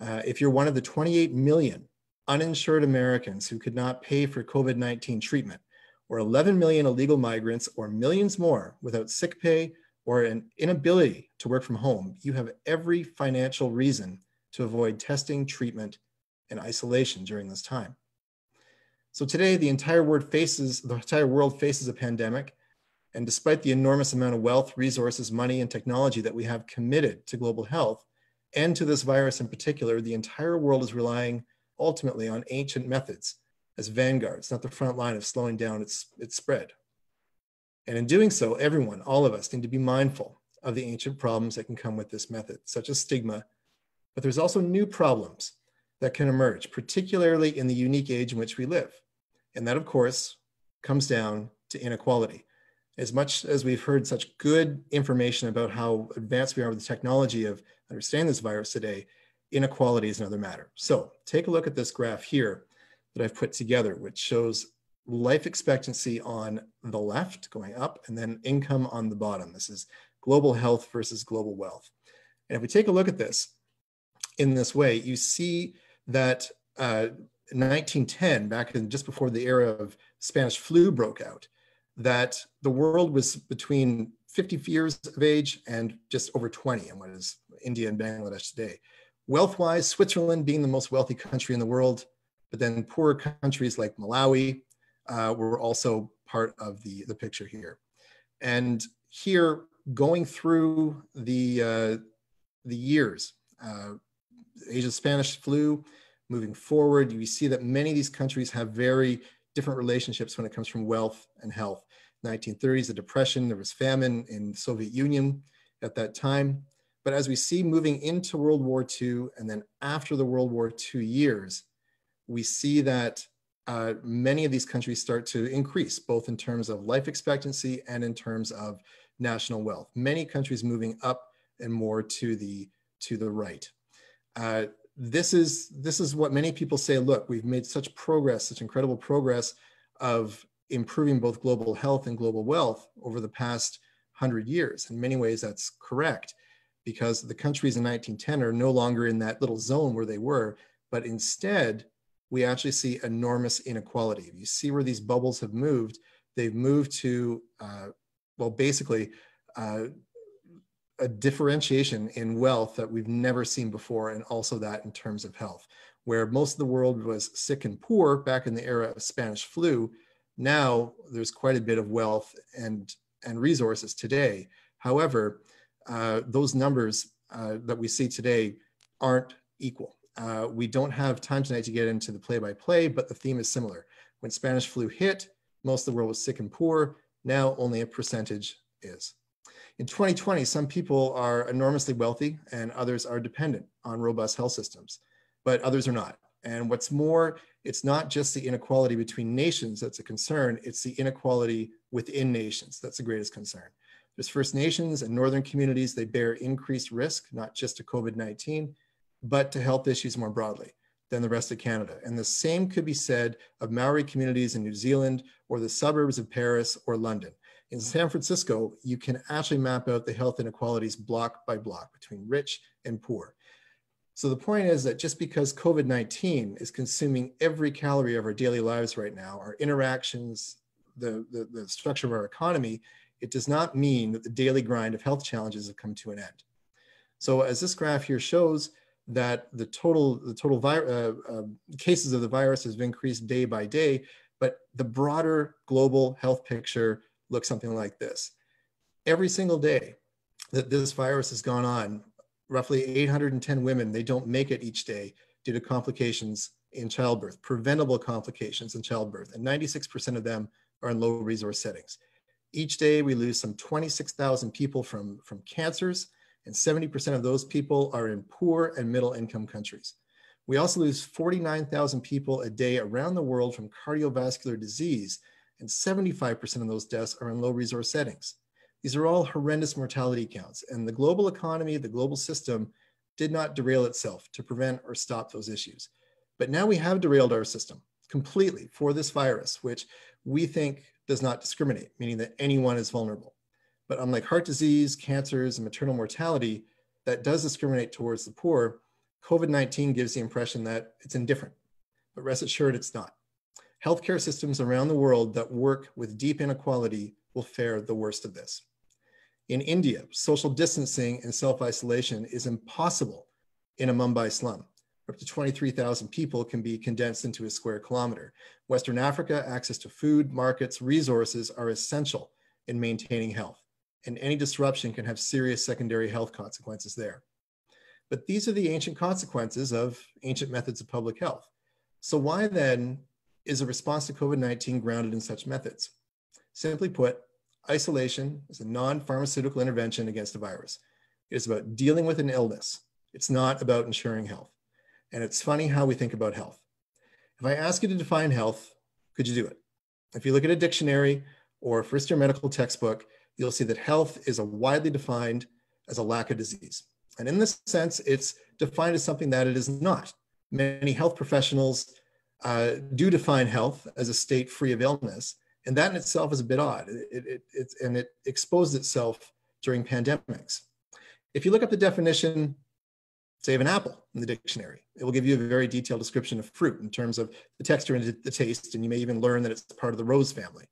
Uh, if you're one of the 28 million uninsured Americans who could not pay for COVID 19 treatment, or 11 million illegal migrants, or millions more without sick pay or an inability to work from home, you have every financial reason to avoid testing, treatment, and isolation during this time. So today, the entire world faces the entire world faces a pandemic, and despite the enormous amount of wealth, resources, money, and technology that we have committed to global health and to this virus in particular, the entire world is relying ultimately on ancient methods as vanguards, not the front line of slowing down its, its spread. And in doing so, everyone, all of us, need to be mindful of the ancient problems that can come with this method, such as stigma. But there's also new problems that can emerge, particularly in the unique age in which we live. And that, of course, comes down to inequality. As much as we've heard such good information about how advanced we are with the technology of understanding this virus today, inequality is another matter. So take a look at this graph here that I've put together, which shows life expectancy on the left going up and then income on the bottom. This is global health versus global wealth. And if we take a look at this in this way, you see that uh, 1910, back in just before the era of Spanish flu broke out, that the world was between 50 years of age and just over 20 in what is India and Bangladesh today. Wealth-wise, Switzerland being the most wealthy country in the world, but then poorer countries like Malawi uh, were also part of the, the picture here. And here, going through the, uh, the years, uh, Spanish flu, moving forward, you see that many of these countries have very different relationships when it comes from wealth and health. 1930s, the depression, there was famine in the Soviet Union at that time. But as we see moving into World War II and then after the World War II years, we see that uh, many of these countries start to increase, both in terms of life expectancy and in terms of national wealth. Many countries moving up and more to the to the right. Uh, this is this is what many people say. Look, we've made such progress, such incredible progress of improving both global health and global wealth over the past hundred years. In many ways, that's correct, because the countries in 1910 are no longer in that little zone where they were, but instead we actually see enormous inequality. You see where these bubbles have moved, they've moved to, uh, well, basically uh, a differentiation in wealth that we've never seen before, and also that in terms of health. Where most of the world was sick and poor back in the era of Spanish flu, now there's quite a bit of wealth and, and resources today. However, uh, those numbers uh, that we see today aren't equal. Uh, we don't have time tonight to get into the play by play, but the theme is similar. When Spanish flu hit, most of the world was sick and poor. Now only a percentage is. In 2020, some people are enormously wealthy and others are dependent on robust health systems, but others are not. And what's more, it's not just the inequality between nations that's a concern, it's the inequality within nations that's the greatest concern. There's First Nations and Northern communities, they bear increased risk, not just to COVID-19, but to health issues more broadly than the rest of Canada. And the same could be said of Maori communities in New Zealand or the suburbs of Paris or London. In San Francisco, you can actually map out the health inequalities block by block between rich and poor. So the point is that just because COVID-19 is consuming every calorie of our daily lives right now, our interactions, the, the, the structure of our economy, it does not mean that the daily grind of health challenges have come to an end. So as this graph here shows, that the total the total uh, uh, cases of the virus has increased day by day, but the broader global health picture looks something like this. Every single day that this virus has gone on, roughly 810 women they don't make it each day due to complications in childbirth, preventable complications in childbirth, and 96% of them are in low resource settings. Each day we lose some 26,000 people from, from cancers, and 70% of those people are in poor and middle income countries. We also lose 49,000 people a day around the world from cardiovascular disease, and 75% of those deaths are in low resource settings. These are all horrendous mortality counts, and the global economy, the global system did not derail itself to prevent or stop those issues. But now we have derailed our system completely for this virus, which we think does not discriminate, meaning that anyone is vulnerable. But unlike heart disease, cancers, and maternal mortality that does discriminate towards the poor, COVID 19 gives the impression that it's indifferent. But rest assured, it's not. Healthcare systems around the world that work with deep inequality will fare the worst of this. In India, social distancing and self isolation is impossible in a Mumbai slum. Up to 23,000 people can be condensed into a square kilometer. Western Africa, access to food, markets, resources are essential in maintaining health, and any disruption can have serious secondary health consequences there. But these are the ancient consequences of ancient methods of public health. So, why then is a response to COVID 19 grounded in such methods? Simply put, isolation is a non pharmaceutical intervention against a virus. It is about dealing with an illness, it's not about ensuring health. And it's funny how we think about health. If I ask you to define health, could you do it? If you look at a dictionary or a first year medical textbook, you'll see that health is a widely defined as a lack of disease. And in this sense, it's defined as something that it is not. Many health professionals uh, do define health as a state free of illness. And that in itself is a bit odd. It, it, it, and it exposed itself during pandemics. If you look up the definition say of an apple in the dictionary. It will give you a very detailed description of fruit in terms of the texture and the taste, and you may even learn that it's part of the rose family.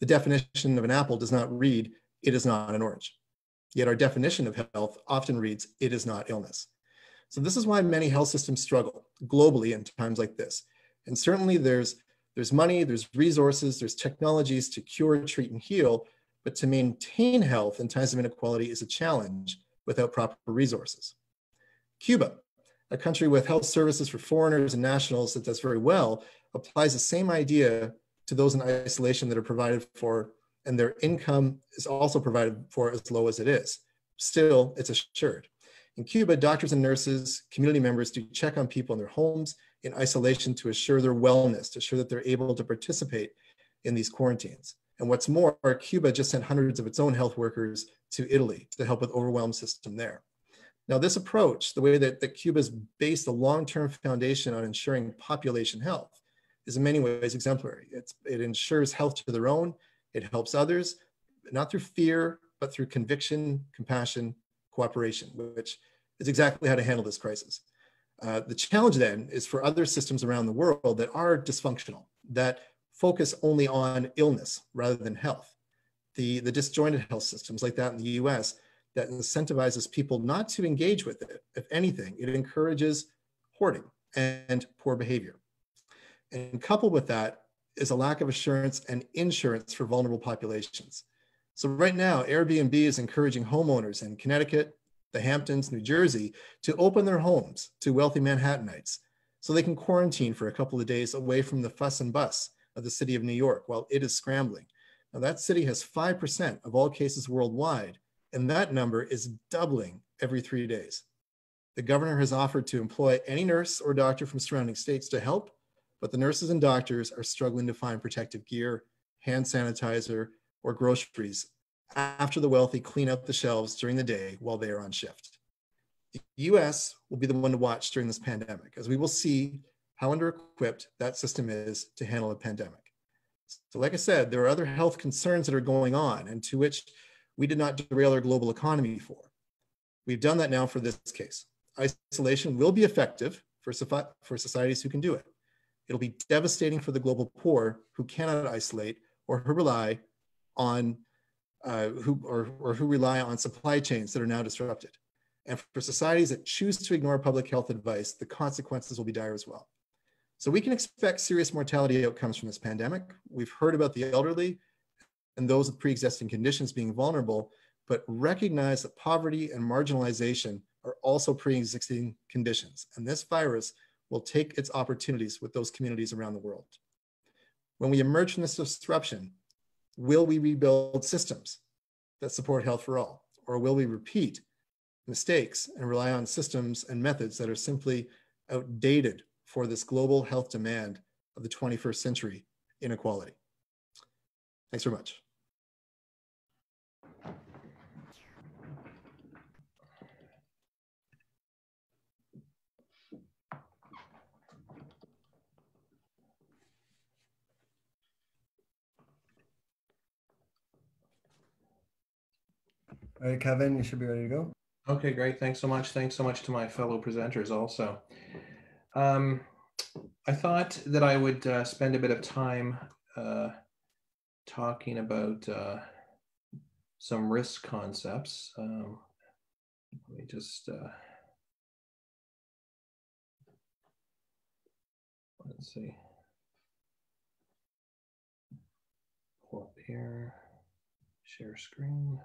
The definition of an apple does not read, it is not an orange. Yet our definition of health often reads, it is not illness. So this is why many health systems struggle globally in times like this. And certainly there's, there's money, there's resources, there's technologies to cure, treat, and heal, but to maintain health in times of inequality is a challenge without proper resources. Cuba, a country with health services for foreigners and nationals that does very well, applies the same idea to those in isolation that are provided for, and their income is also provided for as low as it is. Still, it's assured. In Cuba, doctors and nurses, community members do check on people in their homes in isolation to assure their wellness, to assure that they're able to participate in these quarantines. And what's more, Cuba just sent hundreds of its own health workers to Italy to help with overwhelmed system there. Now, this approach, the way that, that Cuba has based a long-term foundation on ensuring population health, is in many ways exemplary. It's, it ensures health to their own, it helps others, not through fear, but through conviction, compassion, cooperation, which is exactly how to handle this crisis. Uh, the challenge then is for other systems around the world that are dysfunctional, that focus only on illness rather than health. The, the disjointed health systems like that in the US that incentivizes people not to engage with it. If anything, it encourages hoarding and poor behavior. And coupled with that is a lack of assurance and insurance for vulnerable populations. So right now, Airbnb is encouraging homeowners in Connecticut, the Hamptons, New Jersey, to open their homes to wealthy Manhattanites so they can quarantine for a couple of days away from the fuss and bus of the city of New York while it is scrambling. Now that city has 5% of all cases worldwide and that number is doubling every three days. The governor has offered to employ any nurse or doctor from surrounding states to help, but the nurses and doctors are struggling to find protective gear, hand sanitizer, or groceries after the wealthy clean up the shelves during the day while they are on shift. The US will be the one to watch during this pandemic, as we will see how under equipped that system is to handle a pandemic. So, like I said, there are other health concerns that are going on, and to which we did not derail our global economy for. We've done that now for this case. Isolation will be effective for, for societies who can do it. It'll be devastating for the global poor who cannot isolate or who rely on uh, who or, or who rely on supply chains that are now disrupted. And for societies that choose to ignore public health advice, the consequences will be dire as well. So we can expect serious mortality outcomes from this pandemic. We've heard about the elderly and those with pre-existing conditions being vulnerable, but recognize that poverty and marginalization are also pre-existing conditions. And this virus will take its opportunities with those communities around the world. When we emerge from this disruption, will we rebuild systems that support health for all? Or will we repeat mistakes and rely on systems and methods that are simply outdated for this global health demand of the 21st century inequality? Thanks very much. All right, Kevin, you should be ready to go. Okay, great. Thanks so much. Thanks so much to my fellow presenters also. Um, I thought that I would uh, spend a bit of time uh, talking about uh, some risk concepts. Um, let me just uh, let's see. Pull up here, share screen.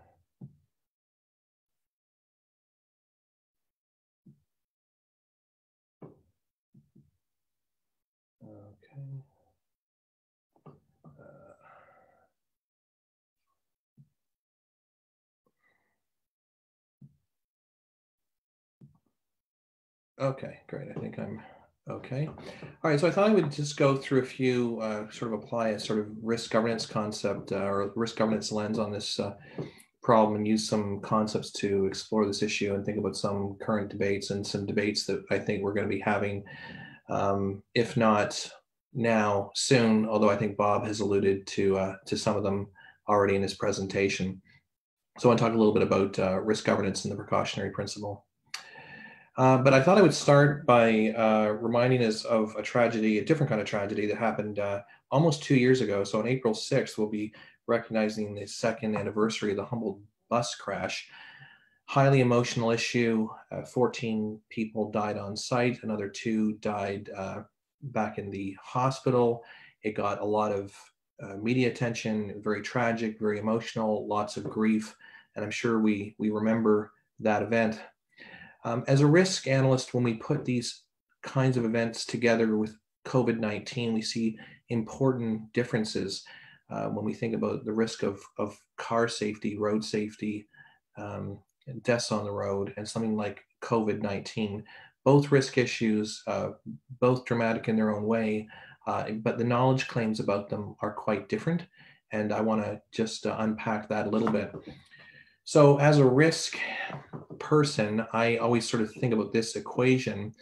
Okay, great. I think I'm okay. All right, so I thought I would just go through a few, uh, sort of apply a sort of risk governance concept uh, or risk governance lens on this uh, problem and use some concepts to explore this issue and think about some current debates and some debates that I think we're going to be having, um, if not now, soon, although I think Bob has alluded to, uh, to some of them already in his presentation. So I want to talk a little bit about uh, risk governance and the precautionary principle. Uh, but I thought I would start by uh, reminding us of a tragedy, a different kind of tragedy that happened uh, almost two years ago. So on April 6th, we'll be recognizing the second anniversary of the Humboldt bus crash. Highly emotional issue. Uh, 14 people died on site. Another two died uh, back in the hospital. It got a lot of media attention. Very tragic, very emotional. Lots of grief, and I'm sure we we remember that event. Um, as a risk analyst, when we put these kinds of events together with COVID 19, we see important differences uh, when we think about the risk of, of car safety, road safety, um, deaths on the road, and something like COVID 19. Both risk issues, uh, both dramatic in their own way, uh, but the knowledge claims about them are quite different. And I want to just uh, unpack that a little bit. So, as a risk person, I always sort of think about this equation.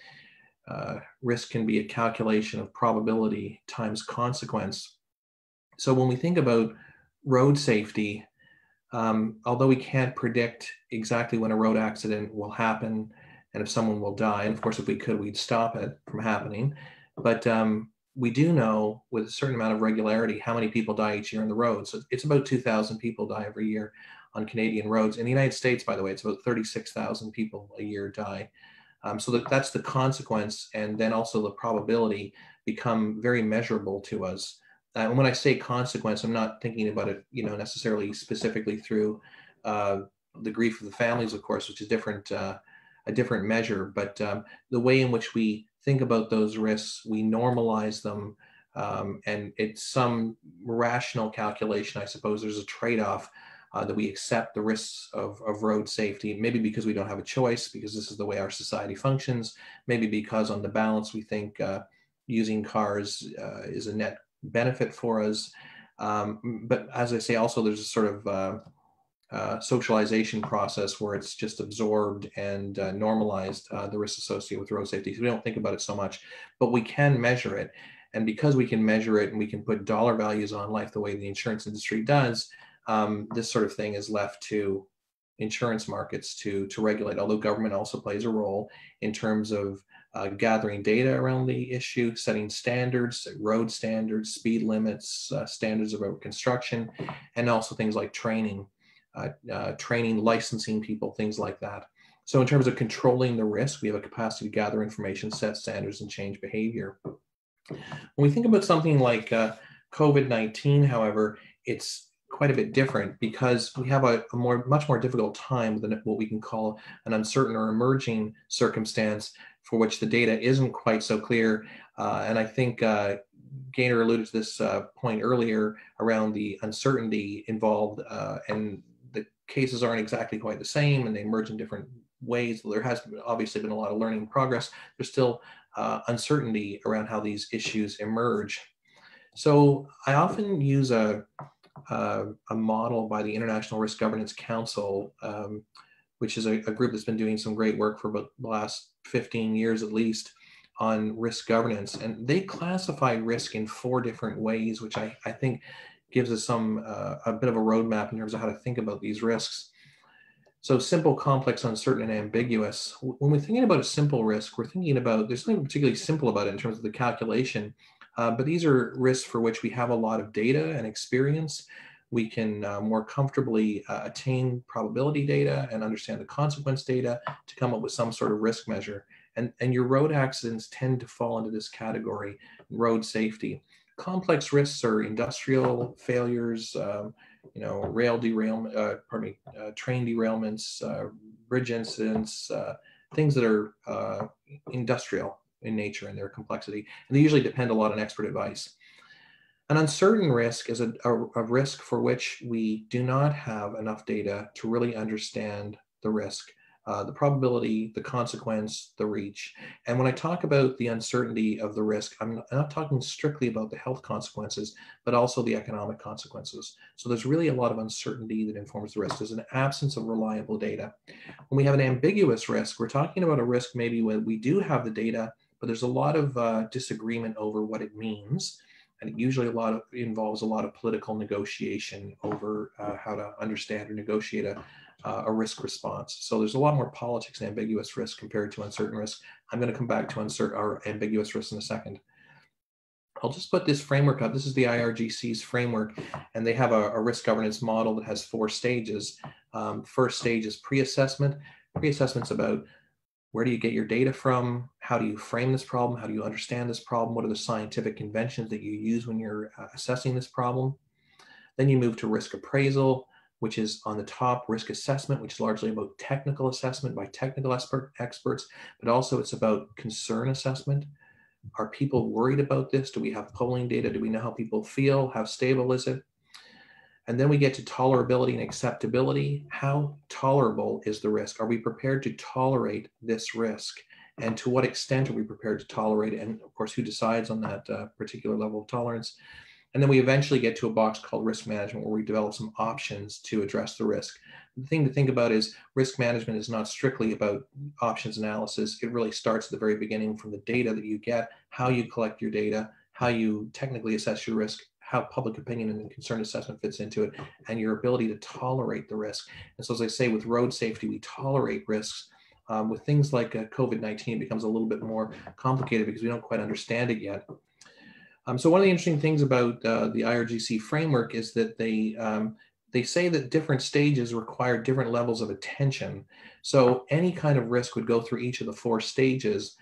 Uh, risk can be a calculation of probability times consequence. So, when we think about road safety, um, although we can't predict exactly when a road accident will happen and if someone will die, and of course, if we could, we'd stop it from happening. But um, we do know with a certain amount of regularity how many people die each year on the road. So, it's about 2,000 people die every year on Canadian roads. In the United States, by the way, it's about 36,000 people a year die. Um, so that, that's the consequence, and then also the probability become very measurable to us. Uh, and when I say consequence, I'm not thinking about it, you know, necessarily specifically through uh, the grief of the families, of course, which is different, uh, a different measure. But um, the way in which we think about those risks, we normalize them, um, and it's some rational calculation. I suppose there's a trade-off uh, that we accept the risks of, of road safety, maybe because we don't have a choice, because this is the way our society functions, maybe because on the balance we think uh, using cars uh, is a net benefit for us. Um, but as I say, also there's a sort of uh, uh, socialization process where it's just absorbed and uh, normalized the risks associated with road safety. So we don't think about it so much, but we can measure it. And because we can measure it and we can put dollar values on life the way the insurance industry does, um, this sort of thing is left to insurance markets to to regulate. Although government also plays a role in terms of uh, gathering data around the issue, setting standards, road standards, speed limits, uh, standards about construction, and also things like training, uh, uh, training, licensing people, things like that. So in terms of controlling the risk, we have a capacity to gather information, set standards, and change behavior. When we think about something like uh, COVID-19, however, it's quite a bit different because we have a, a, more much more difficult time than what we can call an uncertain or emerging circumstance for which the data isn't quite so clear. Uh, and i think uh, gaynor alluded to this uh, point earlier around the uncertainty involved uh, and the cases aren't exactly quite the same and they emerge in different ways. There has obviously been a lot of learning progress. There's still uh, uncertainty around how these issues emerge. So I often use a, a, a model by the International Risk Governance Council, um, which is a, a, group that's been doing some great work for the last 15 years at least on risk governance. And they classify risk in four different ways, which I, I think gives us some uh, a bit of a roadmap in terms of how to think about these risks. So simple, complex, uncertain, and ambiguous. When we're thinking about a simple risk, we're thinking about, there's nothing particularly simple about it in terms of the calculation, uh, but these are risks for which we have a lot of data and experience. We can uh, more comfortably uh, attain probability data and understand the consequence data to come up with some sort of risk measure. And, and your road accidents tend to fall into this category, road safety. Complex risks are industrial failures, um, you know, rail derailment, uh, pardon me, uh, train derailments, uh, bridge incidents, things that are industrial in nature and their complexity. And they usually depend a lot on expert advice. An uncertain risk is a, a, a risk for which we do not have enough data to really understand the risk uh, the probability, the consequence, the reach. And when I talk about the uncertainty of the risk, I'm not talking strictly about the health consequences, but also the economic consequences. So there's really a lot of uncertainty that informs the risk. There's an absence of reliable data. When we have an ambiguous risk, we're talking about a risk maybe when we do have the data, but there's a lot of uh, disagreement over what it means and it usually a lot of involves a lot of political negotiation over uh, how to understand or negotiate a, uh, a risk response. So there's a lot more politics and ambiguous risk compared to uncertain risk. I'm going to come back to uncertain or ambiguous risk in a second. I'll just put this framework up. This is the IRGC's framework, and they have a, a risk governance model that has four stages. Um, first stage is pre-assessment. Pre-assessment's about where do you get your data from? How do you frame this problem? How do you understand this problem? What are the scientific conventions that you use when you're uh, assessing this problem? Then you move to risk appraisal which is on the top risk assessment, which is largely about technical assessment by technical expert, experts, but also it's about concern assessment. Are people worried about this? Do we have polling data? Do we know how people feel? How stable is it? And then we get to tolerability and acceptability. How tolerable is the risk? Are we prepared to tolerate this risk? And to what extent are we prepared to tolerate it? And of course, who decides on that uh, particular level of tolerance? And then we eventually get to a box called risk management where we develop some options to address the risk. The thing to think about is risk management is not strictly about options analysis. It really starts at the very beginning from the data that you get, how you collect your data, how you technically assess your risk, how public opinion and concern assessment fits into it, and your ability to tolerate the risk. And so, as I say, with road safety, we tolerate risks. Um, with things like uh, COVID 19, it becomes a little bit more complicated because we don't quite understand it yet. Um, so one of the interesting things about uh, the IRGC framework is that they um, they say that different stages require different levels of attention. So any kind of risk would go through each of the four stages.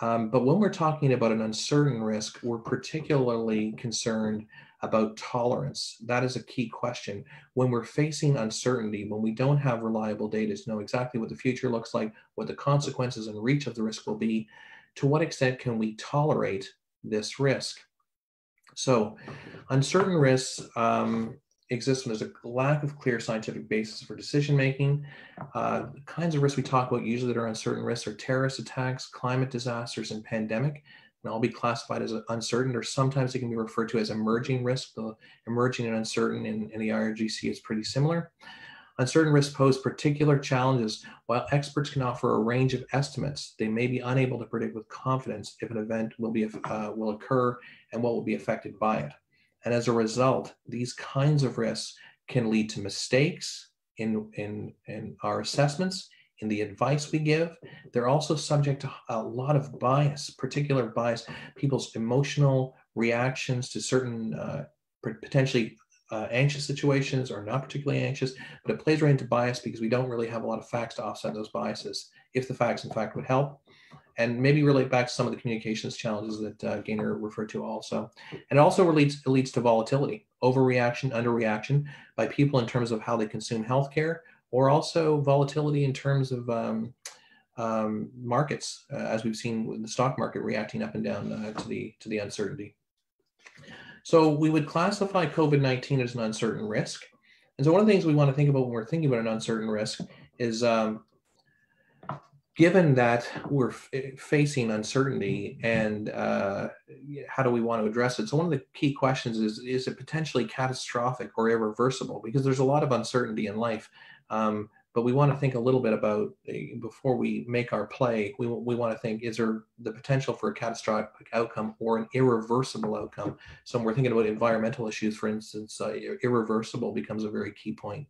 Um, but when we're talking about an uncertain risk, we're particularly concerned about tolerance. That is a key question. When we're facing uncertainty, when we don't have reliable data to know exactly what the future looks like, what the consequences and reach of the risk will be, to what extent can we tolerate this risk? So uncertain risks um, exist when there's a lack of clear scientific basis for decision making. Uh, kinds of risks we talk about usually that are uncertain risks are terrorist attacks, climate disasters, and pandemic. And all be classified as uncertain, or sometimes it can be referred to as emerging risk. The emerging and uncertain in, in the IRGC is pretty similar. Uncertain risks pose particular challenges. While experts can offer a range of estimates, they may be unable to predict with confidence if an event will, be, uh, will occur and what will be affected by it. And as a result, these kinds of risks can lead to mistakes in, in, in our assessments, in the advice we give. They're also subject to a lot of bias, particular bias, people's emotional reactions to certain uh, potentially uh, anxious situations or not particularly anxious, but it plays right into bias because we don't really have a lot of facts to offset those biases. If the facts, in fact, would help, and maybe relate back to some of the communications challenges that uh, Gaynor referred to also. And it also it leads to volatility, overreaction, underreaction by people in terms of how they consume healthcare, or also volatility in terms of um, um, markets, uh, as we've seen with the stock market reacting up and down uh, to the to the uncertainty. So we would classify COVID-19 as an uncertain risk. And so one of the things we want to think about when we're thinking about an uncertain risk is um, given that we're facing uncertainty and uh, how do we want to address it? So one of the key questions is, is it potentially catastrophic or irreversible? Because there's a lot of uncertainty in life. Um, but we want to think a little bit about before we make our play we, we want to think is there the potential for a catastrophic outcome or an irreversible outcome? So when we're thinking about environmental issues for instance uh, irreversible becomes a very key point.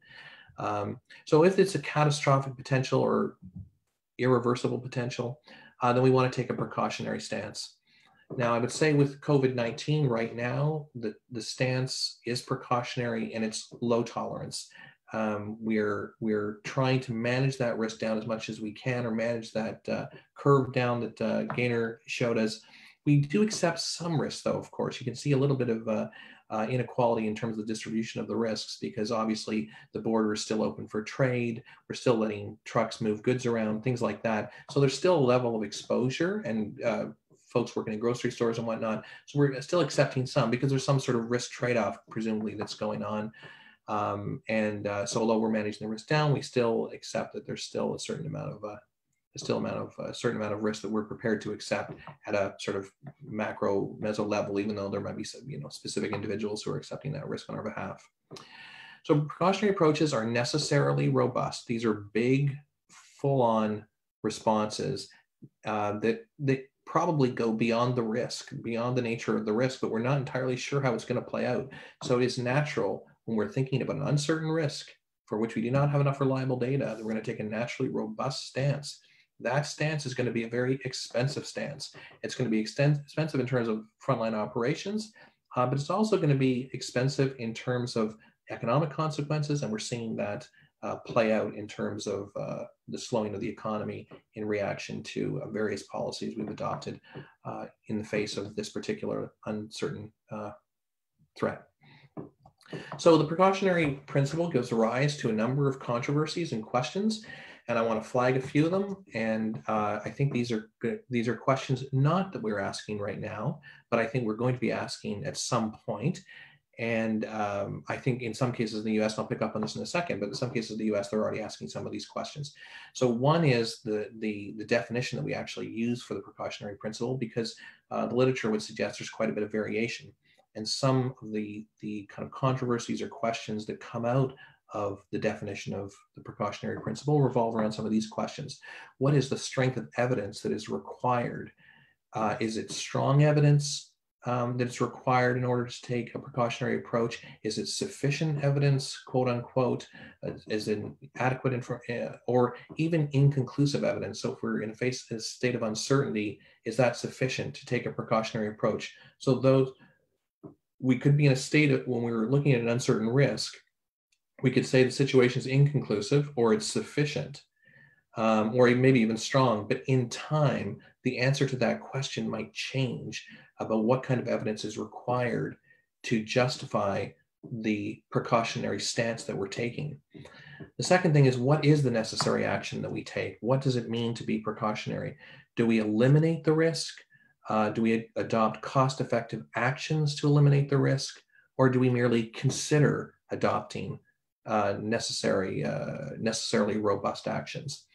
Um, so if it's a catastrophic potential or irreversible potential uh, then we want to take a precautionary stance. Now i would say with covid-19 right now the, the stance is precautionary and it's low tolerance um, we're we're trying to manage that risk down as much as we can, or manage that uh, curve down that uh, Gaynor showed us. We do accept some risk, though. Of course, you can see a little bit of uh, uh, inequality in terms of the distribution of the risks because obviously the border is still open for trade. We're still letting trucks move goods around, things like that. So there's still a level of exposure and uh, folks working in grocery stores and whatnot. So we're still accepting some because there's some sort of risk trade-off presumably that's going on. Um, and uh, so although we're managing the risk down, we still accept that there's still a certain amount of uh, a still amount of a certain amount of risk that we're prepared to accept at a sort of macro meso level, even though there might be some, you know specific individuals who are accepting that risk on our behalf. So precautionary approaches are necessarily robust. These are big, full-on responses uh, that that probably go beyond the risk, beyond the nature of the risk, but we're not entirely sure how it's going to play out. So it is natural when we're thinking about an uncertain risk for which we do not have enough reliable data, that we're going to take a naturally robust stance. That stance is going to be a very expensive stance. It's going to be expensive in terms of frontline operations, uh, but it's also going to be expensive in terms of economic consequences, and we're seeing that uh, play out in terms of uh, the slowing of the economy in reaction to uh, various policies we've adopted uh, in the face of this particular uncertain uh, threat. So the precautionary principle gives rise to a number of controversies and questions, and I want to flag a few of them. And uh, I think these are good, these are questions not that we're asking right now, but I think we're going to be asking at some point. And um, I think in some cases in the US, I'll pick up on this in a second, but in some cases in the US, they're already asking some of these questions. So one is the, the, the definition that we actually use for the precautionary principle, because uh, the literature would suggest there's quite a bit of variation and some of the, the kind of controversies or questions that come out of the definition of the precautionary principle revolve around some of these questions. What is the strength of evidence that is required? Uh, is it strong evidence um, that is required in order to take a precautionary approach? Is it sufficient evidence, quote unquote, uh, is it adequate info, uh, or even inconclusive evidence? So if we're in a face a state of uncertainty, is that sufficient to take a precautionary approach? So those we could be in a state of when we were looking at an uncertain risk, we could say the situation is inconclusive or it's sufficient, um, or maybe even strong. But in time, the answer to that question might change about what kind of evidence is required to justify the precautionary stance that we're taking. The second thing is what is the necessary action that we take? What does it mean to be precautionary? Do we eliminate the risk? Uh, do we adopt cost effective actions to eliminate the risk? Or do we merely consider adopting uh, necessary, uh, necessarily robust actions?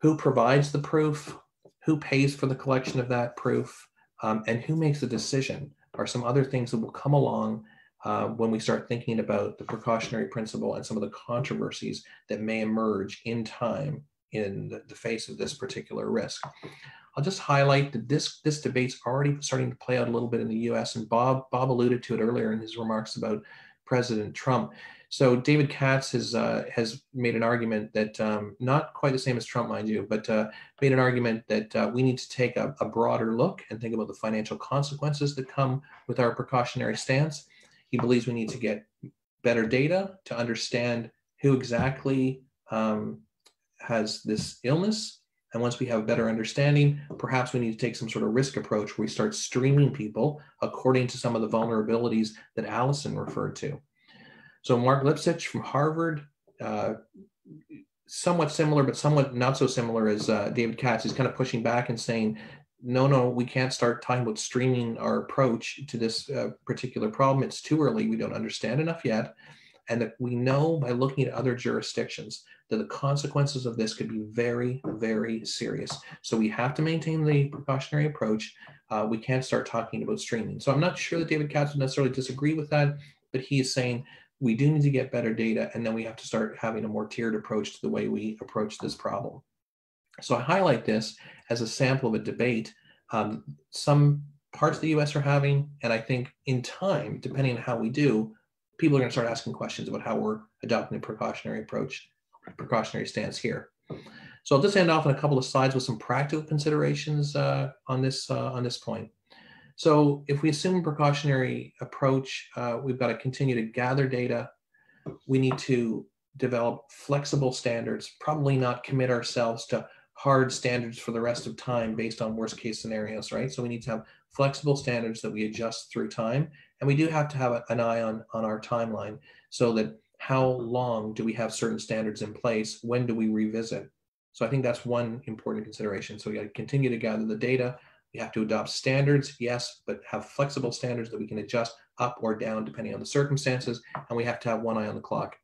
Who provides the proof? Who pays for the collection of that proof? Um, and who makes the decision? Are some other things that will come along uh, when we start thinking about the precautionary principle and some of the controversies that may emerge in time in the, the face of this particular risk. I'll just highlight that this this debate's already starting to play out a little bit in the U.S. and Bob Bob alluded to it earlier in his remarks about President Trump. So David Katz has uh, has made an argument that um, not quite the same as Trump, mind you, but uh, made an argument that uh, we need to take a, a, broader look and think about the financial consequences that come with our precautionary stance. He believes we need to get better data to understand who exactly um, has this illness and once we have a better understanding, perhaps we need to take some sort of risk approach where we start streaming people according to some of the vulnerabilities that Alyson referred to. So Marc Lipsitch from Harvard, uh, somewhat similar, but somewhat not so similar as uh, David Katz, is kind of pushing back and saying, no, no, we can't start talking about streaming our approach to this uh, particular problem. It's too early. We don't understand enough yet. And that we know by looking at other jurisdictions that the consequences of this could be very, very serious. So we have to maintain the precautionary approach. Uh, we can't start talking about streaming. So I'm not sure that David Katz would necessarily disagree with that, but he is saying we do need to get better data, and then we have to start having a more tiered approach to the way we approach this problem. So I highlight this as a sample of a debate um, some parts of the US are having, and I think in time, depending on how we do, people are going to start asking questions about how we're adopting a precautionary approach, precautionary stance here. So I'll just end off on a couple of slides with some practical considerations uh, on this uh, on this point. So if we assume precautionary approach, uh, we've got to continue to gather data. We need to develop flexible standards, probably not commit ourselves to hard standards for the rest of time based on worst case scenarios, right? So we need to have flexible standards that we adjust through time. And we do have to have an eye on, on our timeline so that how long do we have certain standards in place? When do we revisit? So I think that's one important consideration. So we got to continue to gather the data. We have to adopt standards, yes, but have flexible standards that we can adjust up or down depending on the circumstances. And we have to have one eye on the clock.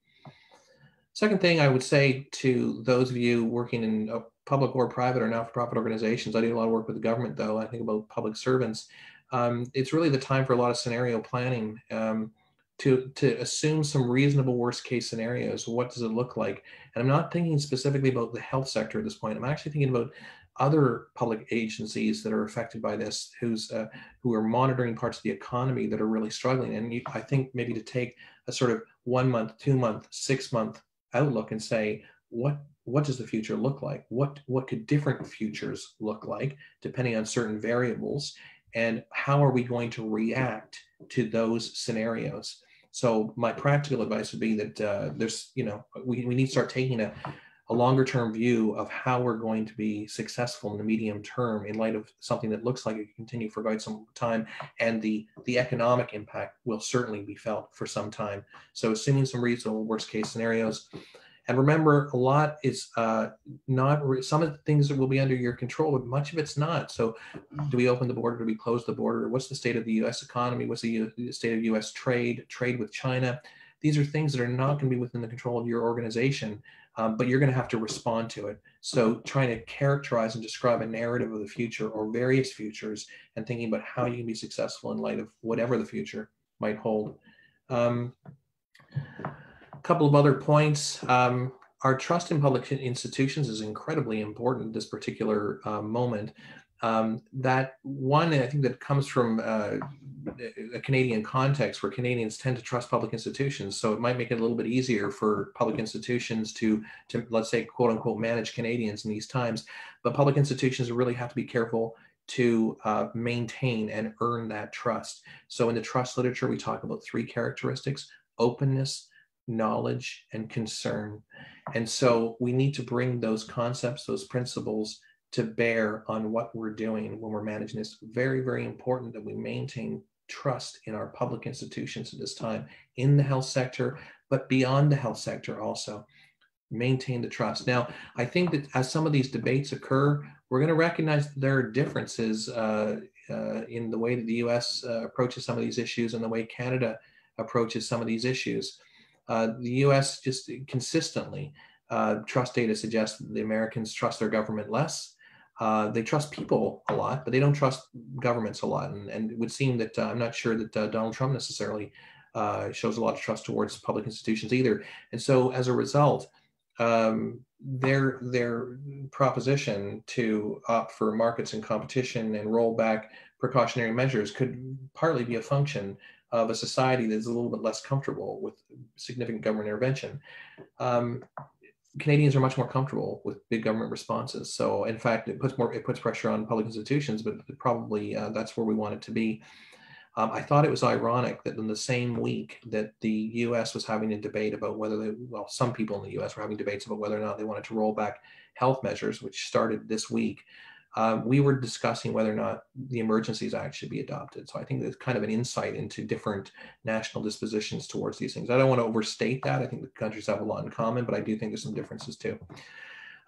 Second thing I would say to those of you working in a public or private or not-for-profit organizations. I do a lot of work with the government, though. I think about public servants. Um, it's really the time for a lot of scenario planning um, to to assume some reasonable worst-case scenarios. What does it look like? And I'm not thinking specifically about the health sector at this point. I'm actually thinking about other public agencies that are affected by this, who's uh, who are monitoring parts of the economy that are really struggling. And you, I think maybe to take a sort of one month, two month, six month outlook and say what what does the future look like? What, what could different futures look like depending on certain variables? And how are we going to react to those scenarios? So my practical advice would be that uh, there's, you know, we, we need to start taking a, a longer term view of how we're going to be successful in the medium term in light of something that looks like it can continue for quite some time and the the economic impact will certainly be felt for some time so assuming some reasonable worst case scenarios and remember, a lot is uh, not, some of the things that will be under your control, but much of it's not. So do we open the border? Do we close the border? What's the state of the US economy? What's the, the state of US trade, trade with China? These are things that are not going to be within the control of your organization, um, but you're going to have to respond to it. So trying to characterize and describe a narrative of the future or various futures and thinking about how you can be successful in light of whatever the future might hold. Um, a couple of other points. Um, our trust in public institutions is incredibly important at this particular uh, moment. Um, that one, I think that comes from uh, a Canadian context where Canadians tend to trust public institutions. So it might make it a little bit easier for public institutions to, to let's say, quote unquote, manage Canadians in these times. But public institutions really have to be careful to uh, maintain and earn that trust. So in the trust literature, we talk about three characteristics openness, knowledge, and concern. And so we need to bring those concepts, those principles to bear on what we're doing when we're managing this. Very, very important that we maintain trust in our public institutions at this time in the health sector, but beyond the health sector also. Maintain the trust. Now, I think that as some of these debates occur, we're going to recognize that there are differences uh, uh, in the way that the US uh, approaches some of these issues and the way Canada approaches some of these issues. Uh, the US just consistently, uh, trust data suggests the Americans trust their government less. Uh, they trust people a lot, but they don't trust governments a lot. And, and it would seem that uh, I'm not sure that uh, Donald Trump necessarily shows a lot of trust towards public institutions either. And so as a result, um, their their proposition to opt for markets and competition and roll back precautionary measures could partly be a function of a society that's a little bit less comfortable with significant government intervention. Um, Canadians are much more comfortable with big government responses. So, in fact, it puts more it puts pressure on public institutions, but probably uh, that's where we want it to be. Um, I thought it was ironic that in the same week that the U.S. was having a debate about whether they, well, some people in the U.S. were having debates about whether or not they wanted to roll back health measures, which started this week uh, we were discussing whether or not the Emergencies Act should be adopted. So I think that's kind of an insight into different national dispositions towards these things. I don't want to overstate that. I think the countries have a lot in common, but I do think there's some differences too.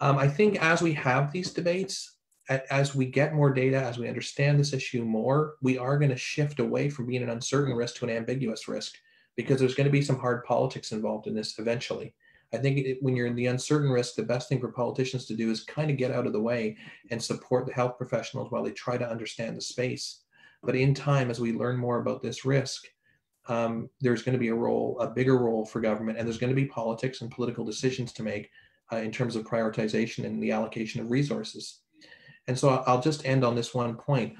Um, I think as we have these debates, as we get more data, as we understand this issue more, we are going to shift away from being an uncertain risk to an ambiguous risk. because there's going to be some hard politics involved in this eventually. I think it, when you're in the uncertain risk, the best thing for politicians to do is kind of get out of the way and support the health professionals while they try to understand the space. But in time, as we learn more about this risk, um, there's going to be a role, a bigger role for government, and there's going to be politics and political decisions to make uh, in terms of prioritization and the allocation of resources. And so I'll just end on this one point,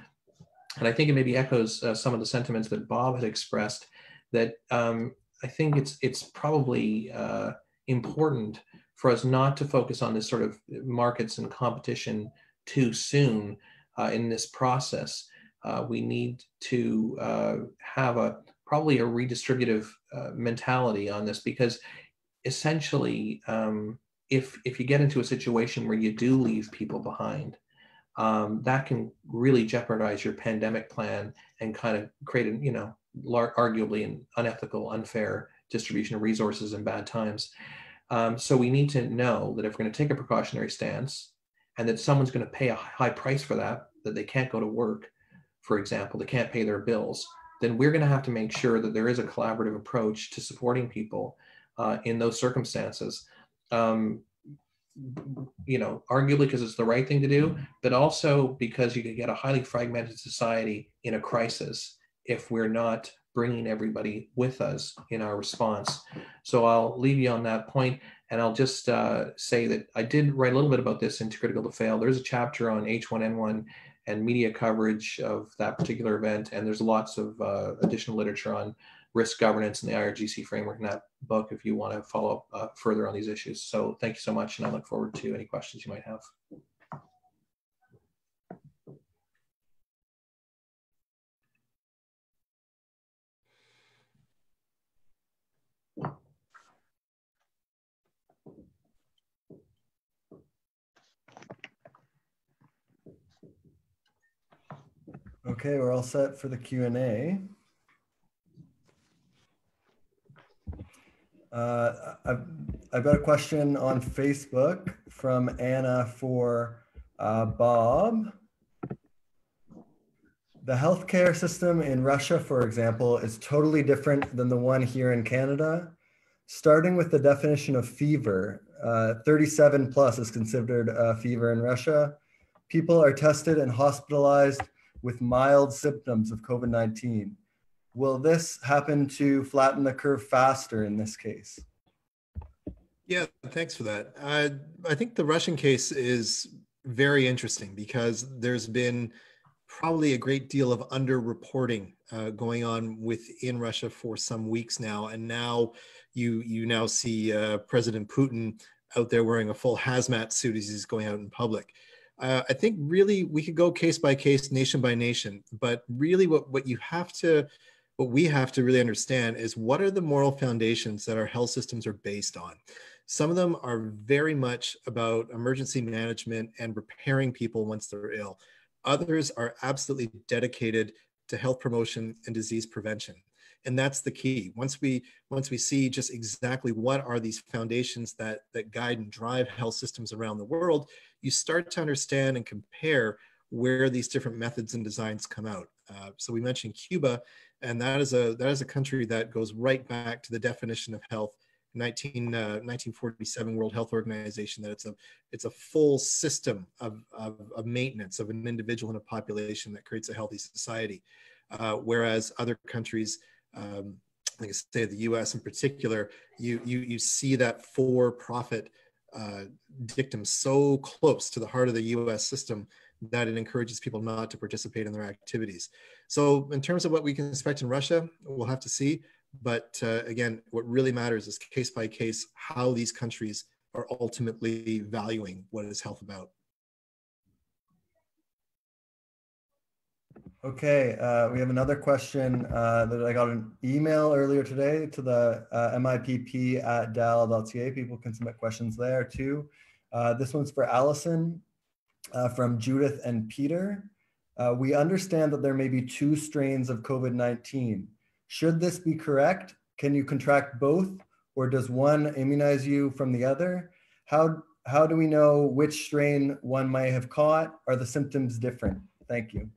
and I think it maybe echoes uh, some of the sentiments that Bob had expressed. That um, I think it's it's probably uh, important for us not to focus on this sort of markets and competition too soon uh, in this process. Uh, we need to uh, have a probably a redistributive uh, mentality on this because essentially, um, if if you get into a situation where you do leave people behind, um, that can really jeopardize your pandemic plan and kind of create an you know arguably an unethical, unfair distribution of resources in bad times. Um, so we need to know that if we're going to take a precautionary stance and that someone's going to pay a high price for that, that they can't go to work, for example, they can't pay their bills, then we're going to have to make sure that there is a collaborative approach to supporting people uh, in those circumstances. Um, you know, arguably because it's the right thing to do, but also because you can get a highly fragmented society in a crisis if we're not bringing everybody with us in our response. So I'll leave you on that point, and I'll just uh, say that I did write a little bit about this in Too Critical to Fail. There's a chapter on H1N1 and media coverage of that particular event, and there's lots of uh, additional literature on risk governance and the IRGC framework in that book if you want to follow up uh, further on these issues. So thank you so much, and I look forward to any questions you might have. Okay, we're all set for the Q&A. Uh, I've, I've got a question on Facebook from Anna for uh, Bob. The healthcare system in Russia, for example, is totally different than the one here in Canada. Starting with the definition of fever, uh, 37 plus is considered a fever in Russia. People are tested and hospitalized with mild symptoms of COVID 19. Will this happen to flatten the curve faster in this case? Yeah, thanks for that. Uh, I think the Russian case is very interesting because there's been probably a great deal of underreporting uh, going on within Russia for some weeks now, and now you you now see uh, President Putin out there wearing a full hazmat suit as he's going out in public uh, I think really we could go case by case, nation by nation, but really what, what you have to, what we have to really understand is what are the moral foundations that our health systems are based on. Some of them are very much about emergency management and repairing people once they're ill. Others are absolutely dedicated to health promotion and disease prevention and that's the key once we once we see just exactly what are these foundations that that guide and drive health systems around the world you start to understand and compare where these different methods and designs come out uh, so we mentioned cuba and that is a that is a country that goes right back to the definition of health 19, uh, 1947 World Health Organization that it's a it's a full system of, of, of maintenance of an individual and a population that creates a healthy society. Uh, whereas other countries um, like I say, the U.S. in particular, you you you see that for-profit uh, dictum so close to the heart of the U.S. system that it encourages people not to participate in their activities. So, in terms of what we can expect in Russia, we'll have to see. But uh, again, what really matters is case by case how these countries are ultimately valuing what is health about. Okay, uh, we have another question uh, that I got an email earlier today to the uh, MIPP at dal.ca. People can submit questions there too. Uh, this one's for Alyson uh, from Judith and Peter. Uh, we understand that there may be two strains of COVID 19. Should this be correct? Can you contract both, or does one immunize you from the other? How, how do we know which strain one may have caught? Are the symptoms different? Thank you.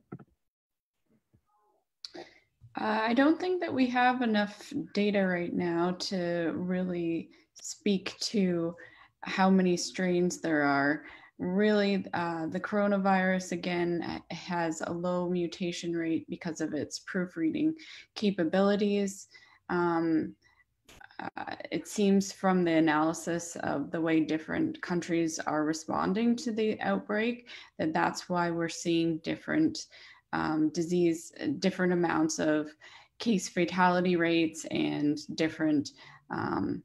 Uh, I don't think that we have enough data right now to really speak to how many strains there are. Really, uh, the coronavirus again has a low mutation rate because of its proofreading capabilities. Um, uh, it seems from the analysis of the way different countries are responding to the outbreak that that's why we're seeing different um, disease, different amounts of case fatality rates and different um,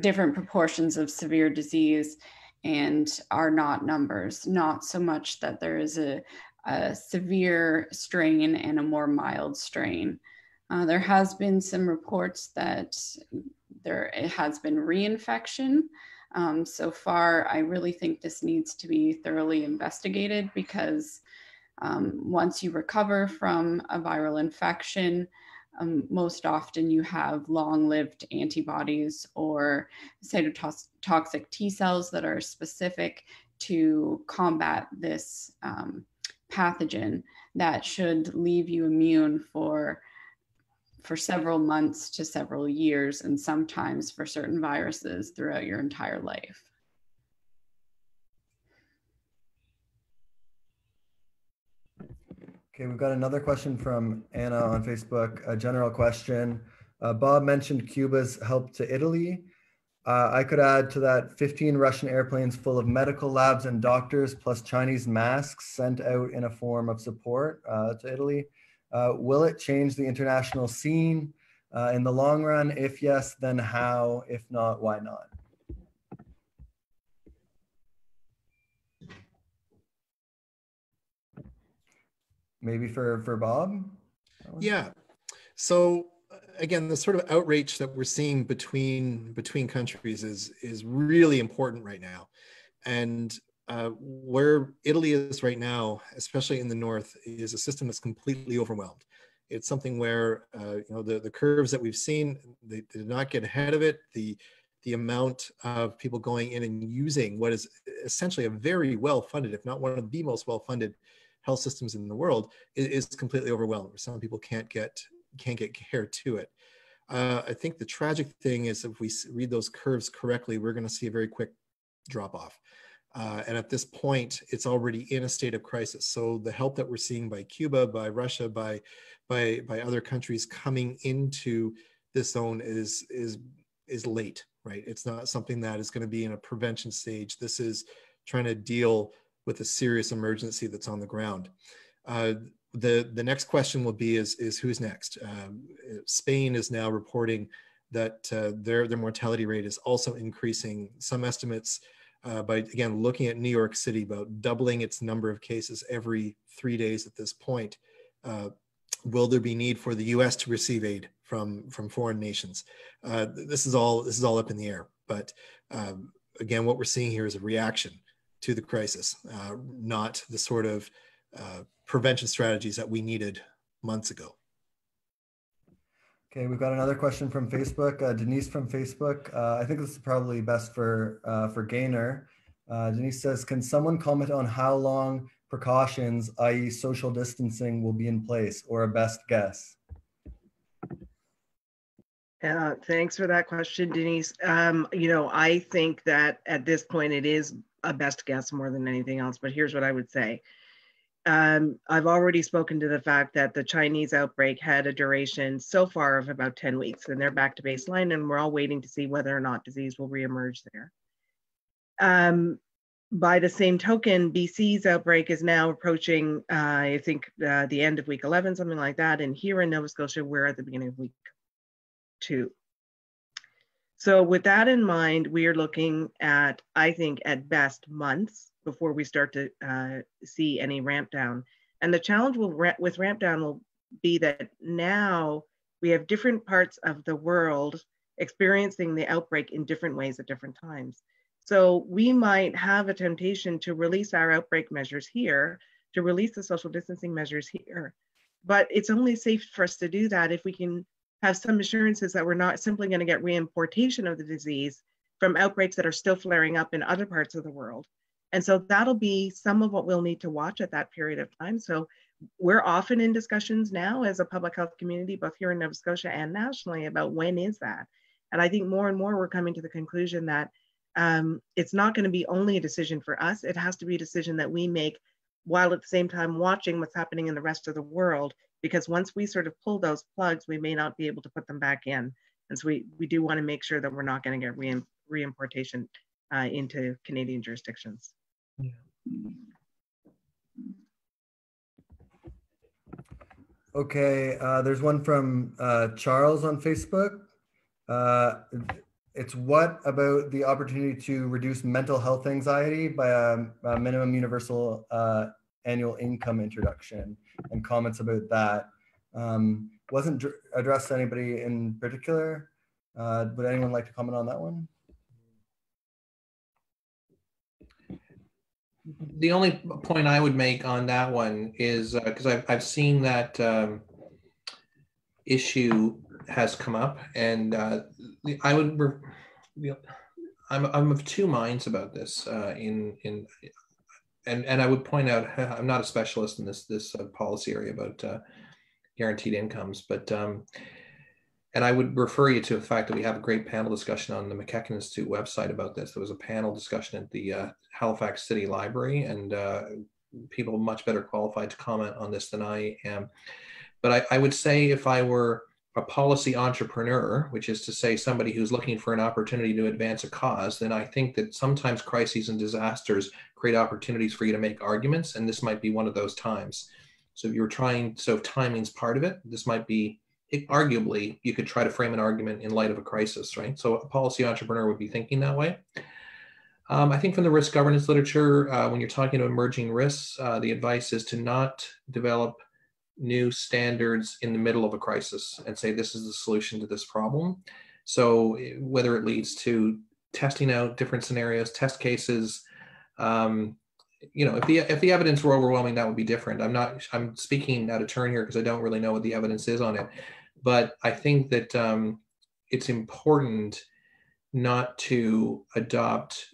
different proportions of severe disease and are not numbers, not so much that there is a, a severe strain and a more mild strain. Uh, there has been some reports that there has been reinfection. Um, so far, I really think this needs to be thoroughly investigated because um, once you recover from a viral infection, um, most often you have long-lived antibodies or cytotoxic T cells that are specific to combat this um, pathogen that should leave you immune for for several months to several years and sometimes for certain viruses throughout your entire life. Okay, we've got another question from Anna on Facebook, a general question. Uh, Bob mentioned Cuba's help to Italy. Uh, I could add to that 15 Russian airplanes full of medical labs and doctors, plus Chinese masks sent out in a form of support uh, to Italy. Uh, will it change the international scene uh, in the long run? If yes, then how? If not, why not? Maybe for for Bob? Yeah. So again, the sort of outreach that we're seeing between between countries is is really important right now, and uh, where Italy is right now, especially in the north, is a system that's completely overwhelmed. It's something where uh, you know the the curves that we've seen they, they did not get ahead of it. The the amount of people going in and using what is essentially a very well funded, if not one of the most well funded health systems in the world is, is completely overwhelmed. Some people can't get can't get care to it. Uh, I think the tragic thing is if we read those curves correctly, we're going to see a very quick drop off. Uh, and at this point, it's already in a state of crisis. So the help that we're seeing by Cuba, by Russia, by by by other countries coming into this zone is is is late, right? It's not something that is going to be in a prevention stage. This is trying to deal with a serious emergency that's on the ground. Uh, the the next question will be is is who's next? Um, Spain is now reporting that uh, their their mortality rate is also increasing. Some estimates uh, by again looking at New York City about doubling its number of cases every three days at this point. Uh, will there be need for the U.S. to receive aid from from foreign nations? Uh, this is all this is all up in the air. But um, again, what we're seeing here is a reaction to the crisis, uh, not the sort of uh, prevention strategies that we needed months ago. Okay, we've got another question from Facebook. Uh, Denise from Facebook. Uh, I think this is probably best for uh, for Gaynor. Uh, Denise says, "Can someone comment on how long precautions, i.e., social distancing, will be in place, or a best guess?" Uh, thanks for that question, Denise. Um, you know, I think that at this point it is a best guess more than anything else, but here's what I would say. Um, I've already spoken to the fact that the Chinese outbreak had a duration so far of about 10 weeks, and they're back to baseline, and we're all waiting to see whether or not disease will reemerge there. Um, by the same token, BC's outbreak is now approaching, uh, I think, uh, the end of week 11, something like that. And here in Nova Scotia, we're at the beginning of week two. So with that in mind, we are looking at, I think, at best months before we start to uh, see any ramp down. And the challenge will, with ramp down will be that now we have different parts of the world experiencing the outbreak in different ways at different times. So we might have a temptation to release our outbreak measures here, to release the social distancing measures here. But it's only safe for us to do that if we can have some assurances that we're not simply going to get reimportation of the disease from outbreaks that are still flaring up in other parts of the world. And so that'll be some of what we'll need to watch at that period of time. So we're often in discussions now as a public health community, both here in Nova Scotia and nationally, about when is that. And I think more and more we're coming to the conclusion that um, it's not going to be only a decision for us. It has to be a decision that we make while at the same time watching what's happening in the rest of the world. Because once we sort of pull those plugs, we may not be able to put them back in. And so we, we do want to make sure that we're not going to get re reimportation uh, into Canadian jurisdictions. Yeah. Okay, uh, there's one from uh, Charles on Facebook. Uh, it's what about the opportunity to reduce mental health anxiety by a, a minimum universal uh, annual income introduction and comments about that. Um, wasn't addressed to anybody in particular. Uh, would anyone like to comment on that one? the only point I would make on that one is because uh, I've, I've seen that um, issue has come up, and uh, I would, I'm, I'm of two minds about this. Uh, in in and and I would point out I'm not a specialist in this this uh, policy area about uh, guaranteed incomes, but um, and I would refer you to the fact that we have a great panel discussion on the MacEachen Institute website about this. There was a panel discussion at the uh, Halifax City Library, and uh, people much better qualified to comment on this than I am. But I, I, would say if I were a policy entrepreneur, which is to say somebody who's looking for an opportunity to advance a cause, then I think that sometimes crises and disasters create opportunities for you to make arguments, and this might be one of those times. So if you're trying, so if timing's part of it, this might be it, arguably you could try to frame an argument in light of a crisis, right? So a policy entrepreneur would be thinking that way. Um, I think from the risk governance literature, uh, when you're talking to emerging risks, uh, the advice is to not develop new standards in the middle of a crisis and say this is the solution to this problem. So whether it leads to testing out different scenarios, test cases, um, you know, if the if the evidence were overwhelming, that would be different. I'm not. I'm speaking out of turn here because I don't really know what the evidence is on it. But I think that um, it's important not to adopt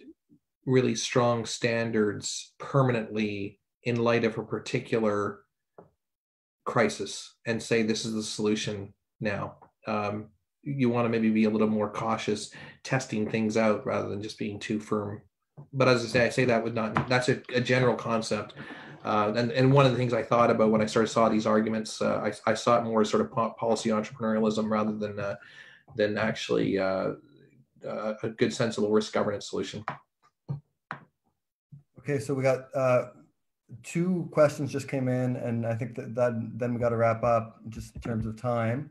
really strong standards permanently in light of a particular crisis and say this is the solution now. Um, you want to maybe be a little more cautious testing things out rather than just being too firm. But as I say, I say that would not, that's a, a general concept. Uh, and, and one of the things I thought about when I started saw these arguments, uh, I, I saw it more as sort of policy entrepreneurialism rather than uh, than actually uh, uh, a good sensible risk governance solution. Okay, so we got uh, two questions just came in, and I think that, that then we got to wrap up just in terms of time.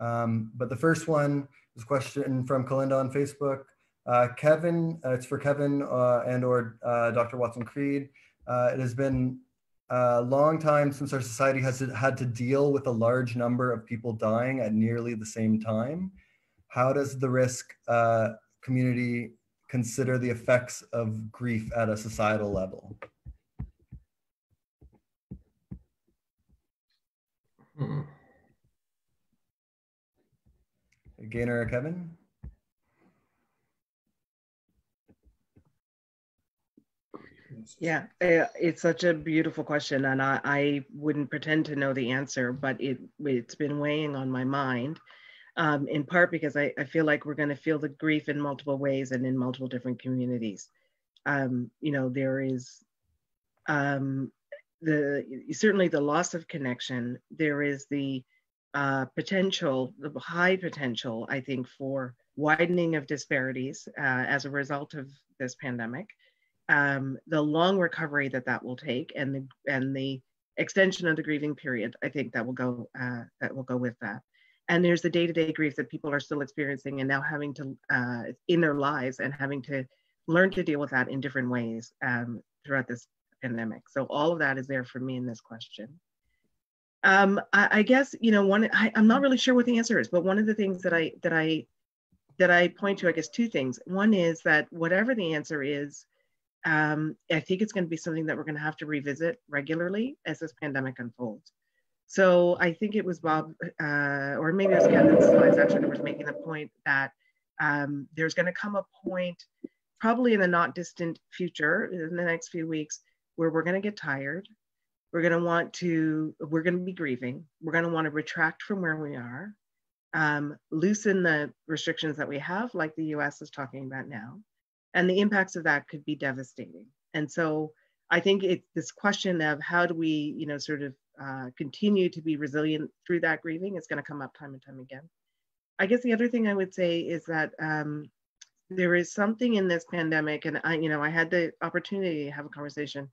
Um, but the first one is a question from Kalinda on Facebook. Uh, Kevin, uh, it's for Kevin uh, and or Dr. Watson Creed. it has been a long time since our society has had to deal with a large number of people dying at nearly the same time. How does the risk uh, community consider the effects of grief at a societal level? Hmm. Gaynor or Kevin? Yeah, it's such a beautiful question, and I, I wouldn't pretend to know the answer, but it it's been weighing on my mind, um, in part because I, I feel like we're going to feel the grief in multiple ways and in multiple different communities. Um, you know, there is um, the certainly the loss of connection. There is the uh, potential, the high potential, I think, for widening of disparities uh, as a result of this pandemic um, the long recovery that that will take and the and the extension of the grieving period i think that will go uh, that will go with that and there's the day-to-day grief that people are still experiencing and now having to uh, in their lives and having to learn to deal with that in different ways um, throughout this pandemic. So all of that is there for me in this question. Um, I, I, guess you know one I, i'm not really sure what the answer is but one of the things that i that i that i point to i guess two things. One is that whatever the answer is um, I think it's going to be something that we're going to have to revisit regularly as this pandemic unfolds. So I think it was Bob, uh, or maybe it was Kevin's slides actually that was making the point that um, there's going to come a point probably in the not distant future, in the next few weeks, where we're going to get tired. We're going to want to, we're going to be grieving. We're going to want to retract from where we are, um, loosen the restrictions that we have, like the US is talking about now. And the impacts of that could be devastating. And so I think it's this question of how do we, you know, sort of uh, continue to be resilient through that grieving is going to come up time and time again. I guess the other thing I would say is that um, there is something in this pandemic, and I, you know, I had the opportunity to have a conversation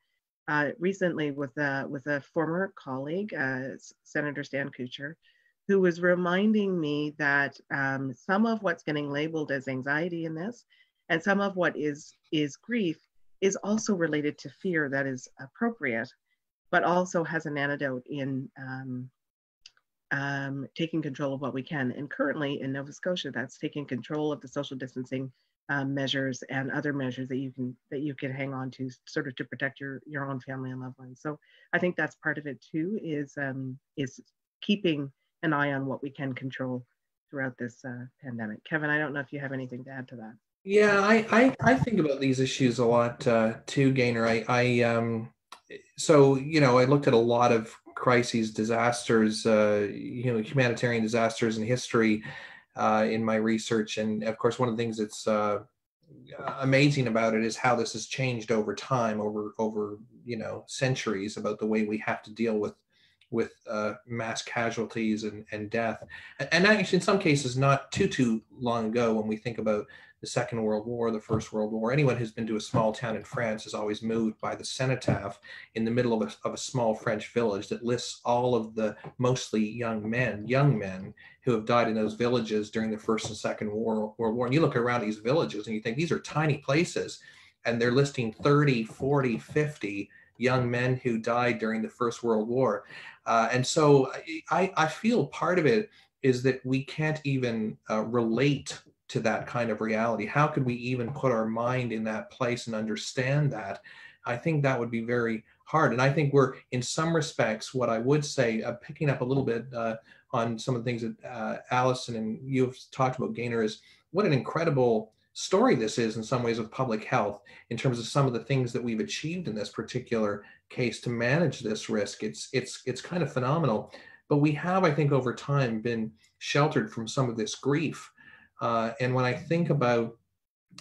uh, recently with a with a former colleague, uh, Senator Stan Kutcher, who was reminding me that um, some of what's getting labeled as anxiety in this, and some of what is is grief, is also related to fear that is appropriate but also has an antidote in um, um, taking control of what we can. And currently in Nova Scotia, that's taking control of the social distancing um, measures and other measures that you can that you can hang on to, sort of to protect your your own family and loved ones. So I think that's part of it too. Is um, is keeping an eye on what we can control throughout this uh, pandemic. Kevin, I don't know if you have anything to add to that. Yeah, I I, I think about these issues a lot uh, too, Gaynor. I I um so you know i looked at a lot of crises disasters uh, you know humanitarian disasters in history uh, in my research. And of course one of the things that's uh, amazing about it is how this has changed over time over over you know centuries about the way we have to deal with with uh, mass casualties and, and death. And actually in some cases not too too long ago when we think about the Second World War, the First World War. Anyone who's been to a small town in France is always moved by the cenotaph in the middle of a, of a small French village that lists all of the mostly young men, young men who have died in those villages during the First and Second World War. And you look around these villages and you think these are tiny places, and they're listing 30, 40, 50 young men who died during the First World War. Uh, and so I, I feel part of it is that we can't even uh, relate to that kind of reality? How could we even put our mind in that place and understand that? I think that would be very hard. And I think we're, in some respects, what I would say, uh, picking up a little bit uh, on some of the things that uh, Alyson and you've talked about, Gaynor, is what an incredible story this is in some ways of public health in terms of some of the things that we've achieved in this particular case to manage this risk. It's it's it's kind of phenomenal. But we have, I think, over time been sheltered from some of this grief uh, and when I think about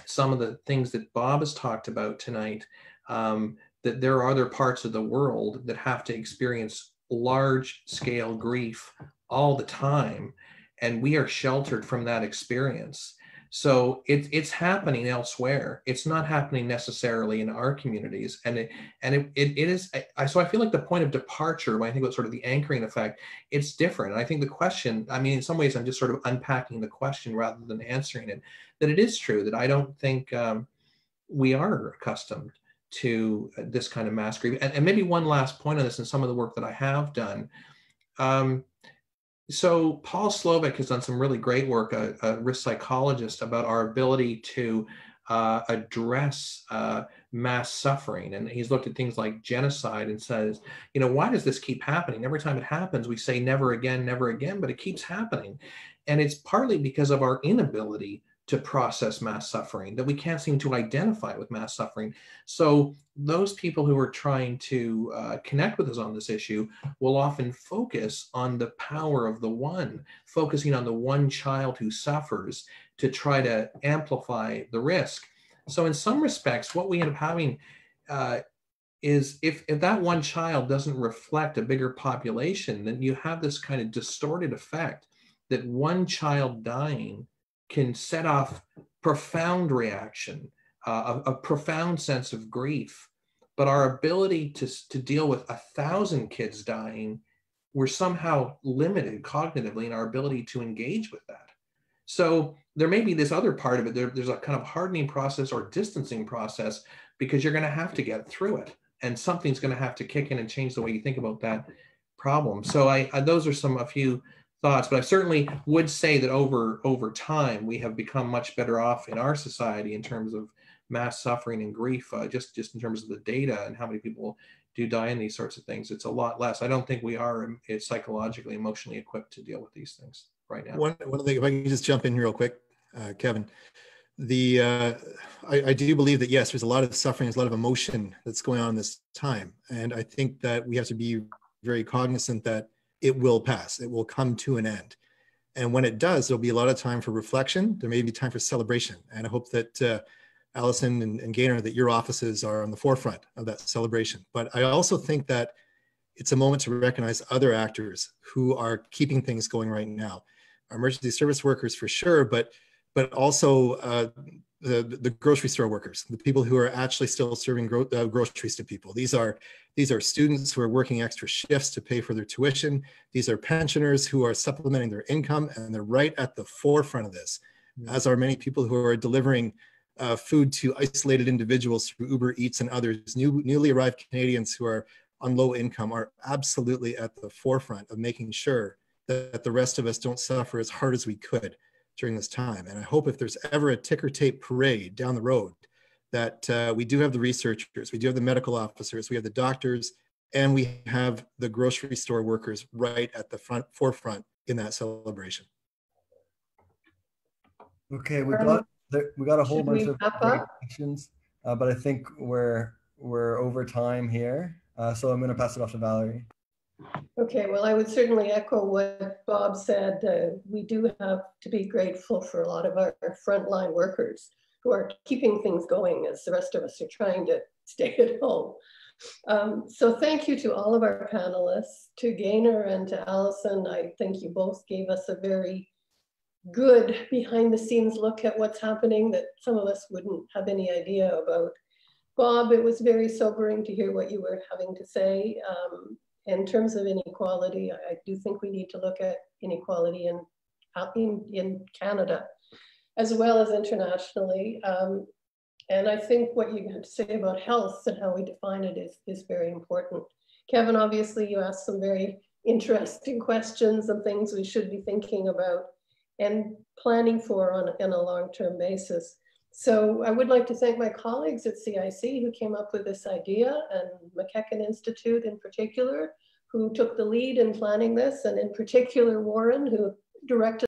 some of the things that Bob has talked about tonight, um, that there are other parts of the world that have to experience large scale grief all the time. And we are sheltered from that experience. So it, it's happening elsewhere. It's not happening necessarily in our communities. And it, and it, it, it is, I, so I feel like the point of departure, when I think about sort of the anchoring effect, it's different. And I think the question, I mean, in some ways, I'm just sort of unpacking the question rather than answering it, that it is true that I don't think um, we are accustomed to this kind of mass grief. And, and, maybe one last point on this and some of the work that I have done. Um, so Paul Slovic has done some really great work, a, a risk psychologist, about our ability to uh, address uh, mass suffering. And he's looked at things like genocide and says, you know, why does this keep happening? Every time it happens, we say never again, never again, but it keeps happening. And it's partly because of our inability to process mass suffering, that we can't seem to identify with mass suffering. So, those people who are trying to uh, connect with us on this issue will often focus on the power of the one, focusing on the one child who suffers to try to amplify the risk. So, in some respects, what we end up having uh, is if, if that one child doesn't reflect a bigger population, then you have this kind of distorted effect that one child dying can set off profound reaction, uh, a, a, profound sense of grief. But our ability to, to deal with a thousand kids dying, we're somehow limited cognitively in our ability to engage with that. So there may be this other part of it. There, there's a kind of hardening process or distancing process because you're going to have to get through it, and something's going to have to kick in and change the way you think about that problem. So I, I those are some a few thoughts, but I certainly would say that over over time we have become much better off in our society in terms of mass suffering and grief. Uh, just just in terms of the data and how many people do die in these sorts of things, it's a lot less. I don't think we are um, psychologically, emotionally equipped to deal with these things right now. One one thing, if I can just jump in real quick, uh, Kevin. the uh, I, I, do believe that yes, there's a lot of suffering, there's a lot of emotion that's going on this time, and I think that we have to be very cognizant that it will pass, it will come to an end, and when it does, there'll be a lot of time for reflection. There may be time for celebration, and I hope that uh, Alyson and, and Gaynor, that your offices are on the forefront of that celebration. But I also think that it's a moment to recognize other actors who are keeping things going right now. Our emergency service workers for sure, but but also uh, the, the grocery store workers, the people who are actually still serving gro uh, groceries to people. These are these are students who are working extra shifts to pay for their tuition. These are pensioners who are supplementing their income, and they're right at the forefront of this, mm as are many people who are delivering uh, food to isolated individuals through Uber Eats and others. New, newly arrived Canadians who are on low income are absolutely at the forefront of making sure that the rest of us don't suffer as hard as we could during this time. And I hope if there's ever a ticker tape parade down the road, that uh, we do have the researchers, we do have the medical officers, we have the doctors, and we have the grocery store workers right at the front forefront in that celebration. Okay, we got there, we got a whole Should bunch of questions, uh, but I think we're we're over time here. Uh, so I'm going to pass it off to Valerie. Okay, well, I would certainly echo what Bob said. Uh, we do have to be grateful for a lot of our frontline workers who are keeping things going as the rest of us are trying to stay at home. Um, so thank you to all of our panelists, to Gaynor and to Alyson. I think you both gave us a very good behind the scenes look at what's happening that some of us wouldn't have any idea about. Bob, it was very sobering to hear what you were having to say. Um, in terms of inequality, I do think we need to look at inequality in, in, in Canada as well as internationally. Um, and I think what you have to say about health and how we define it is, is very important. Kevin, obviously you asked some very interesting questions and things we should be thinking about and planning for on, on a long-term basis. So I would like to thank my colleagues at CIC who came up with this idea and MacEachen Institute in particular, who took the lead in planning this, and in particular Warren, who directed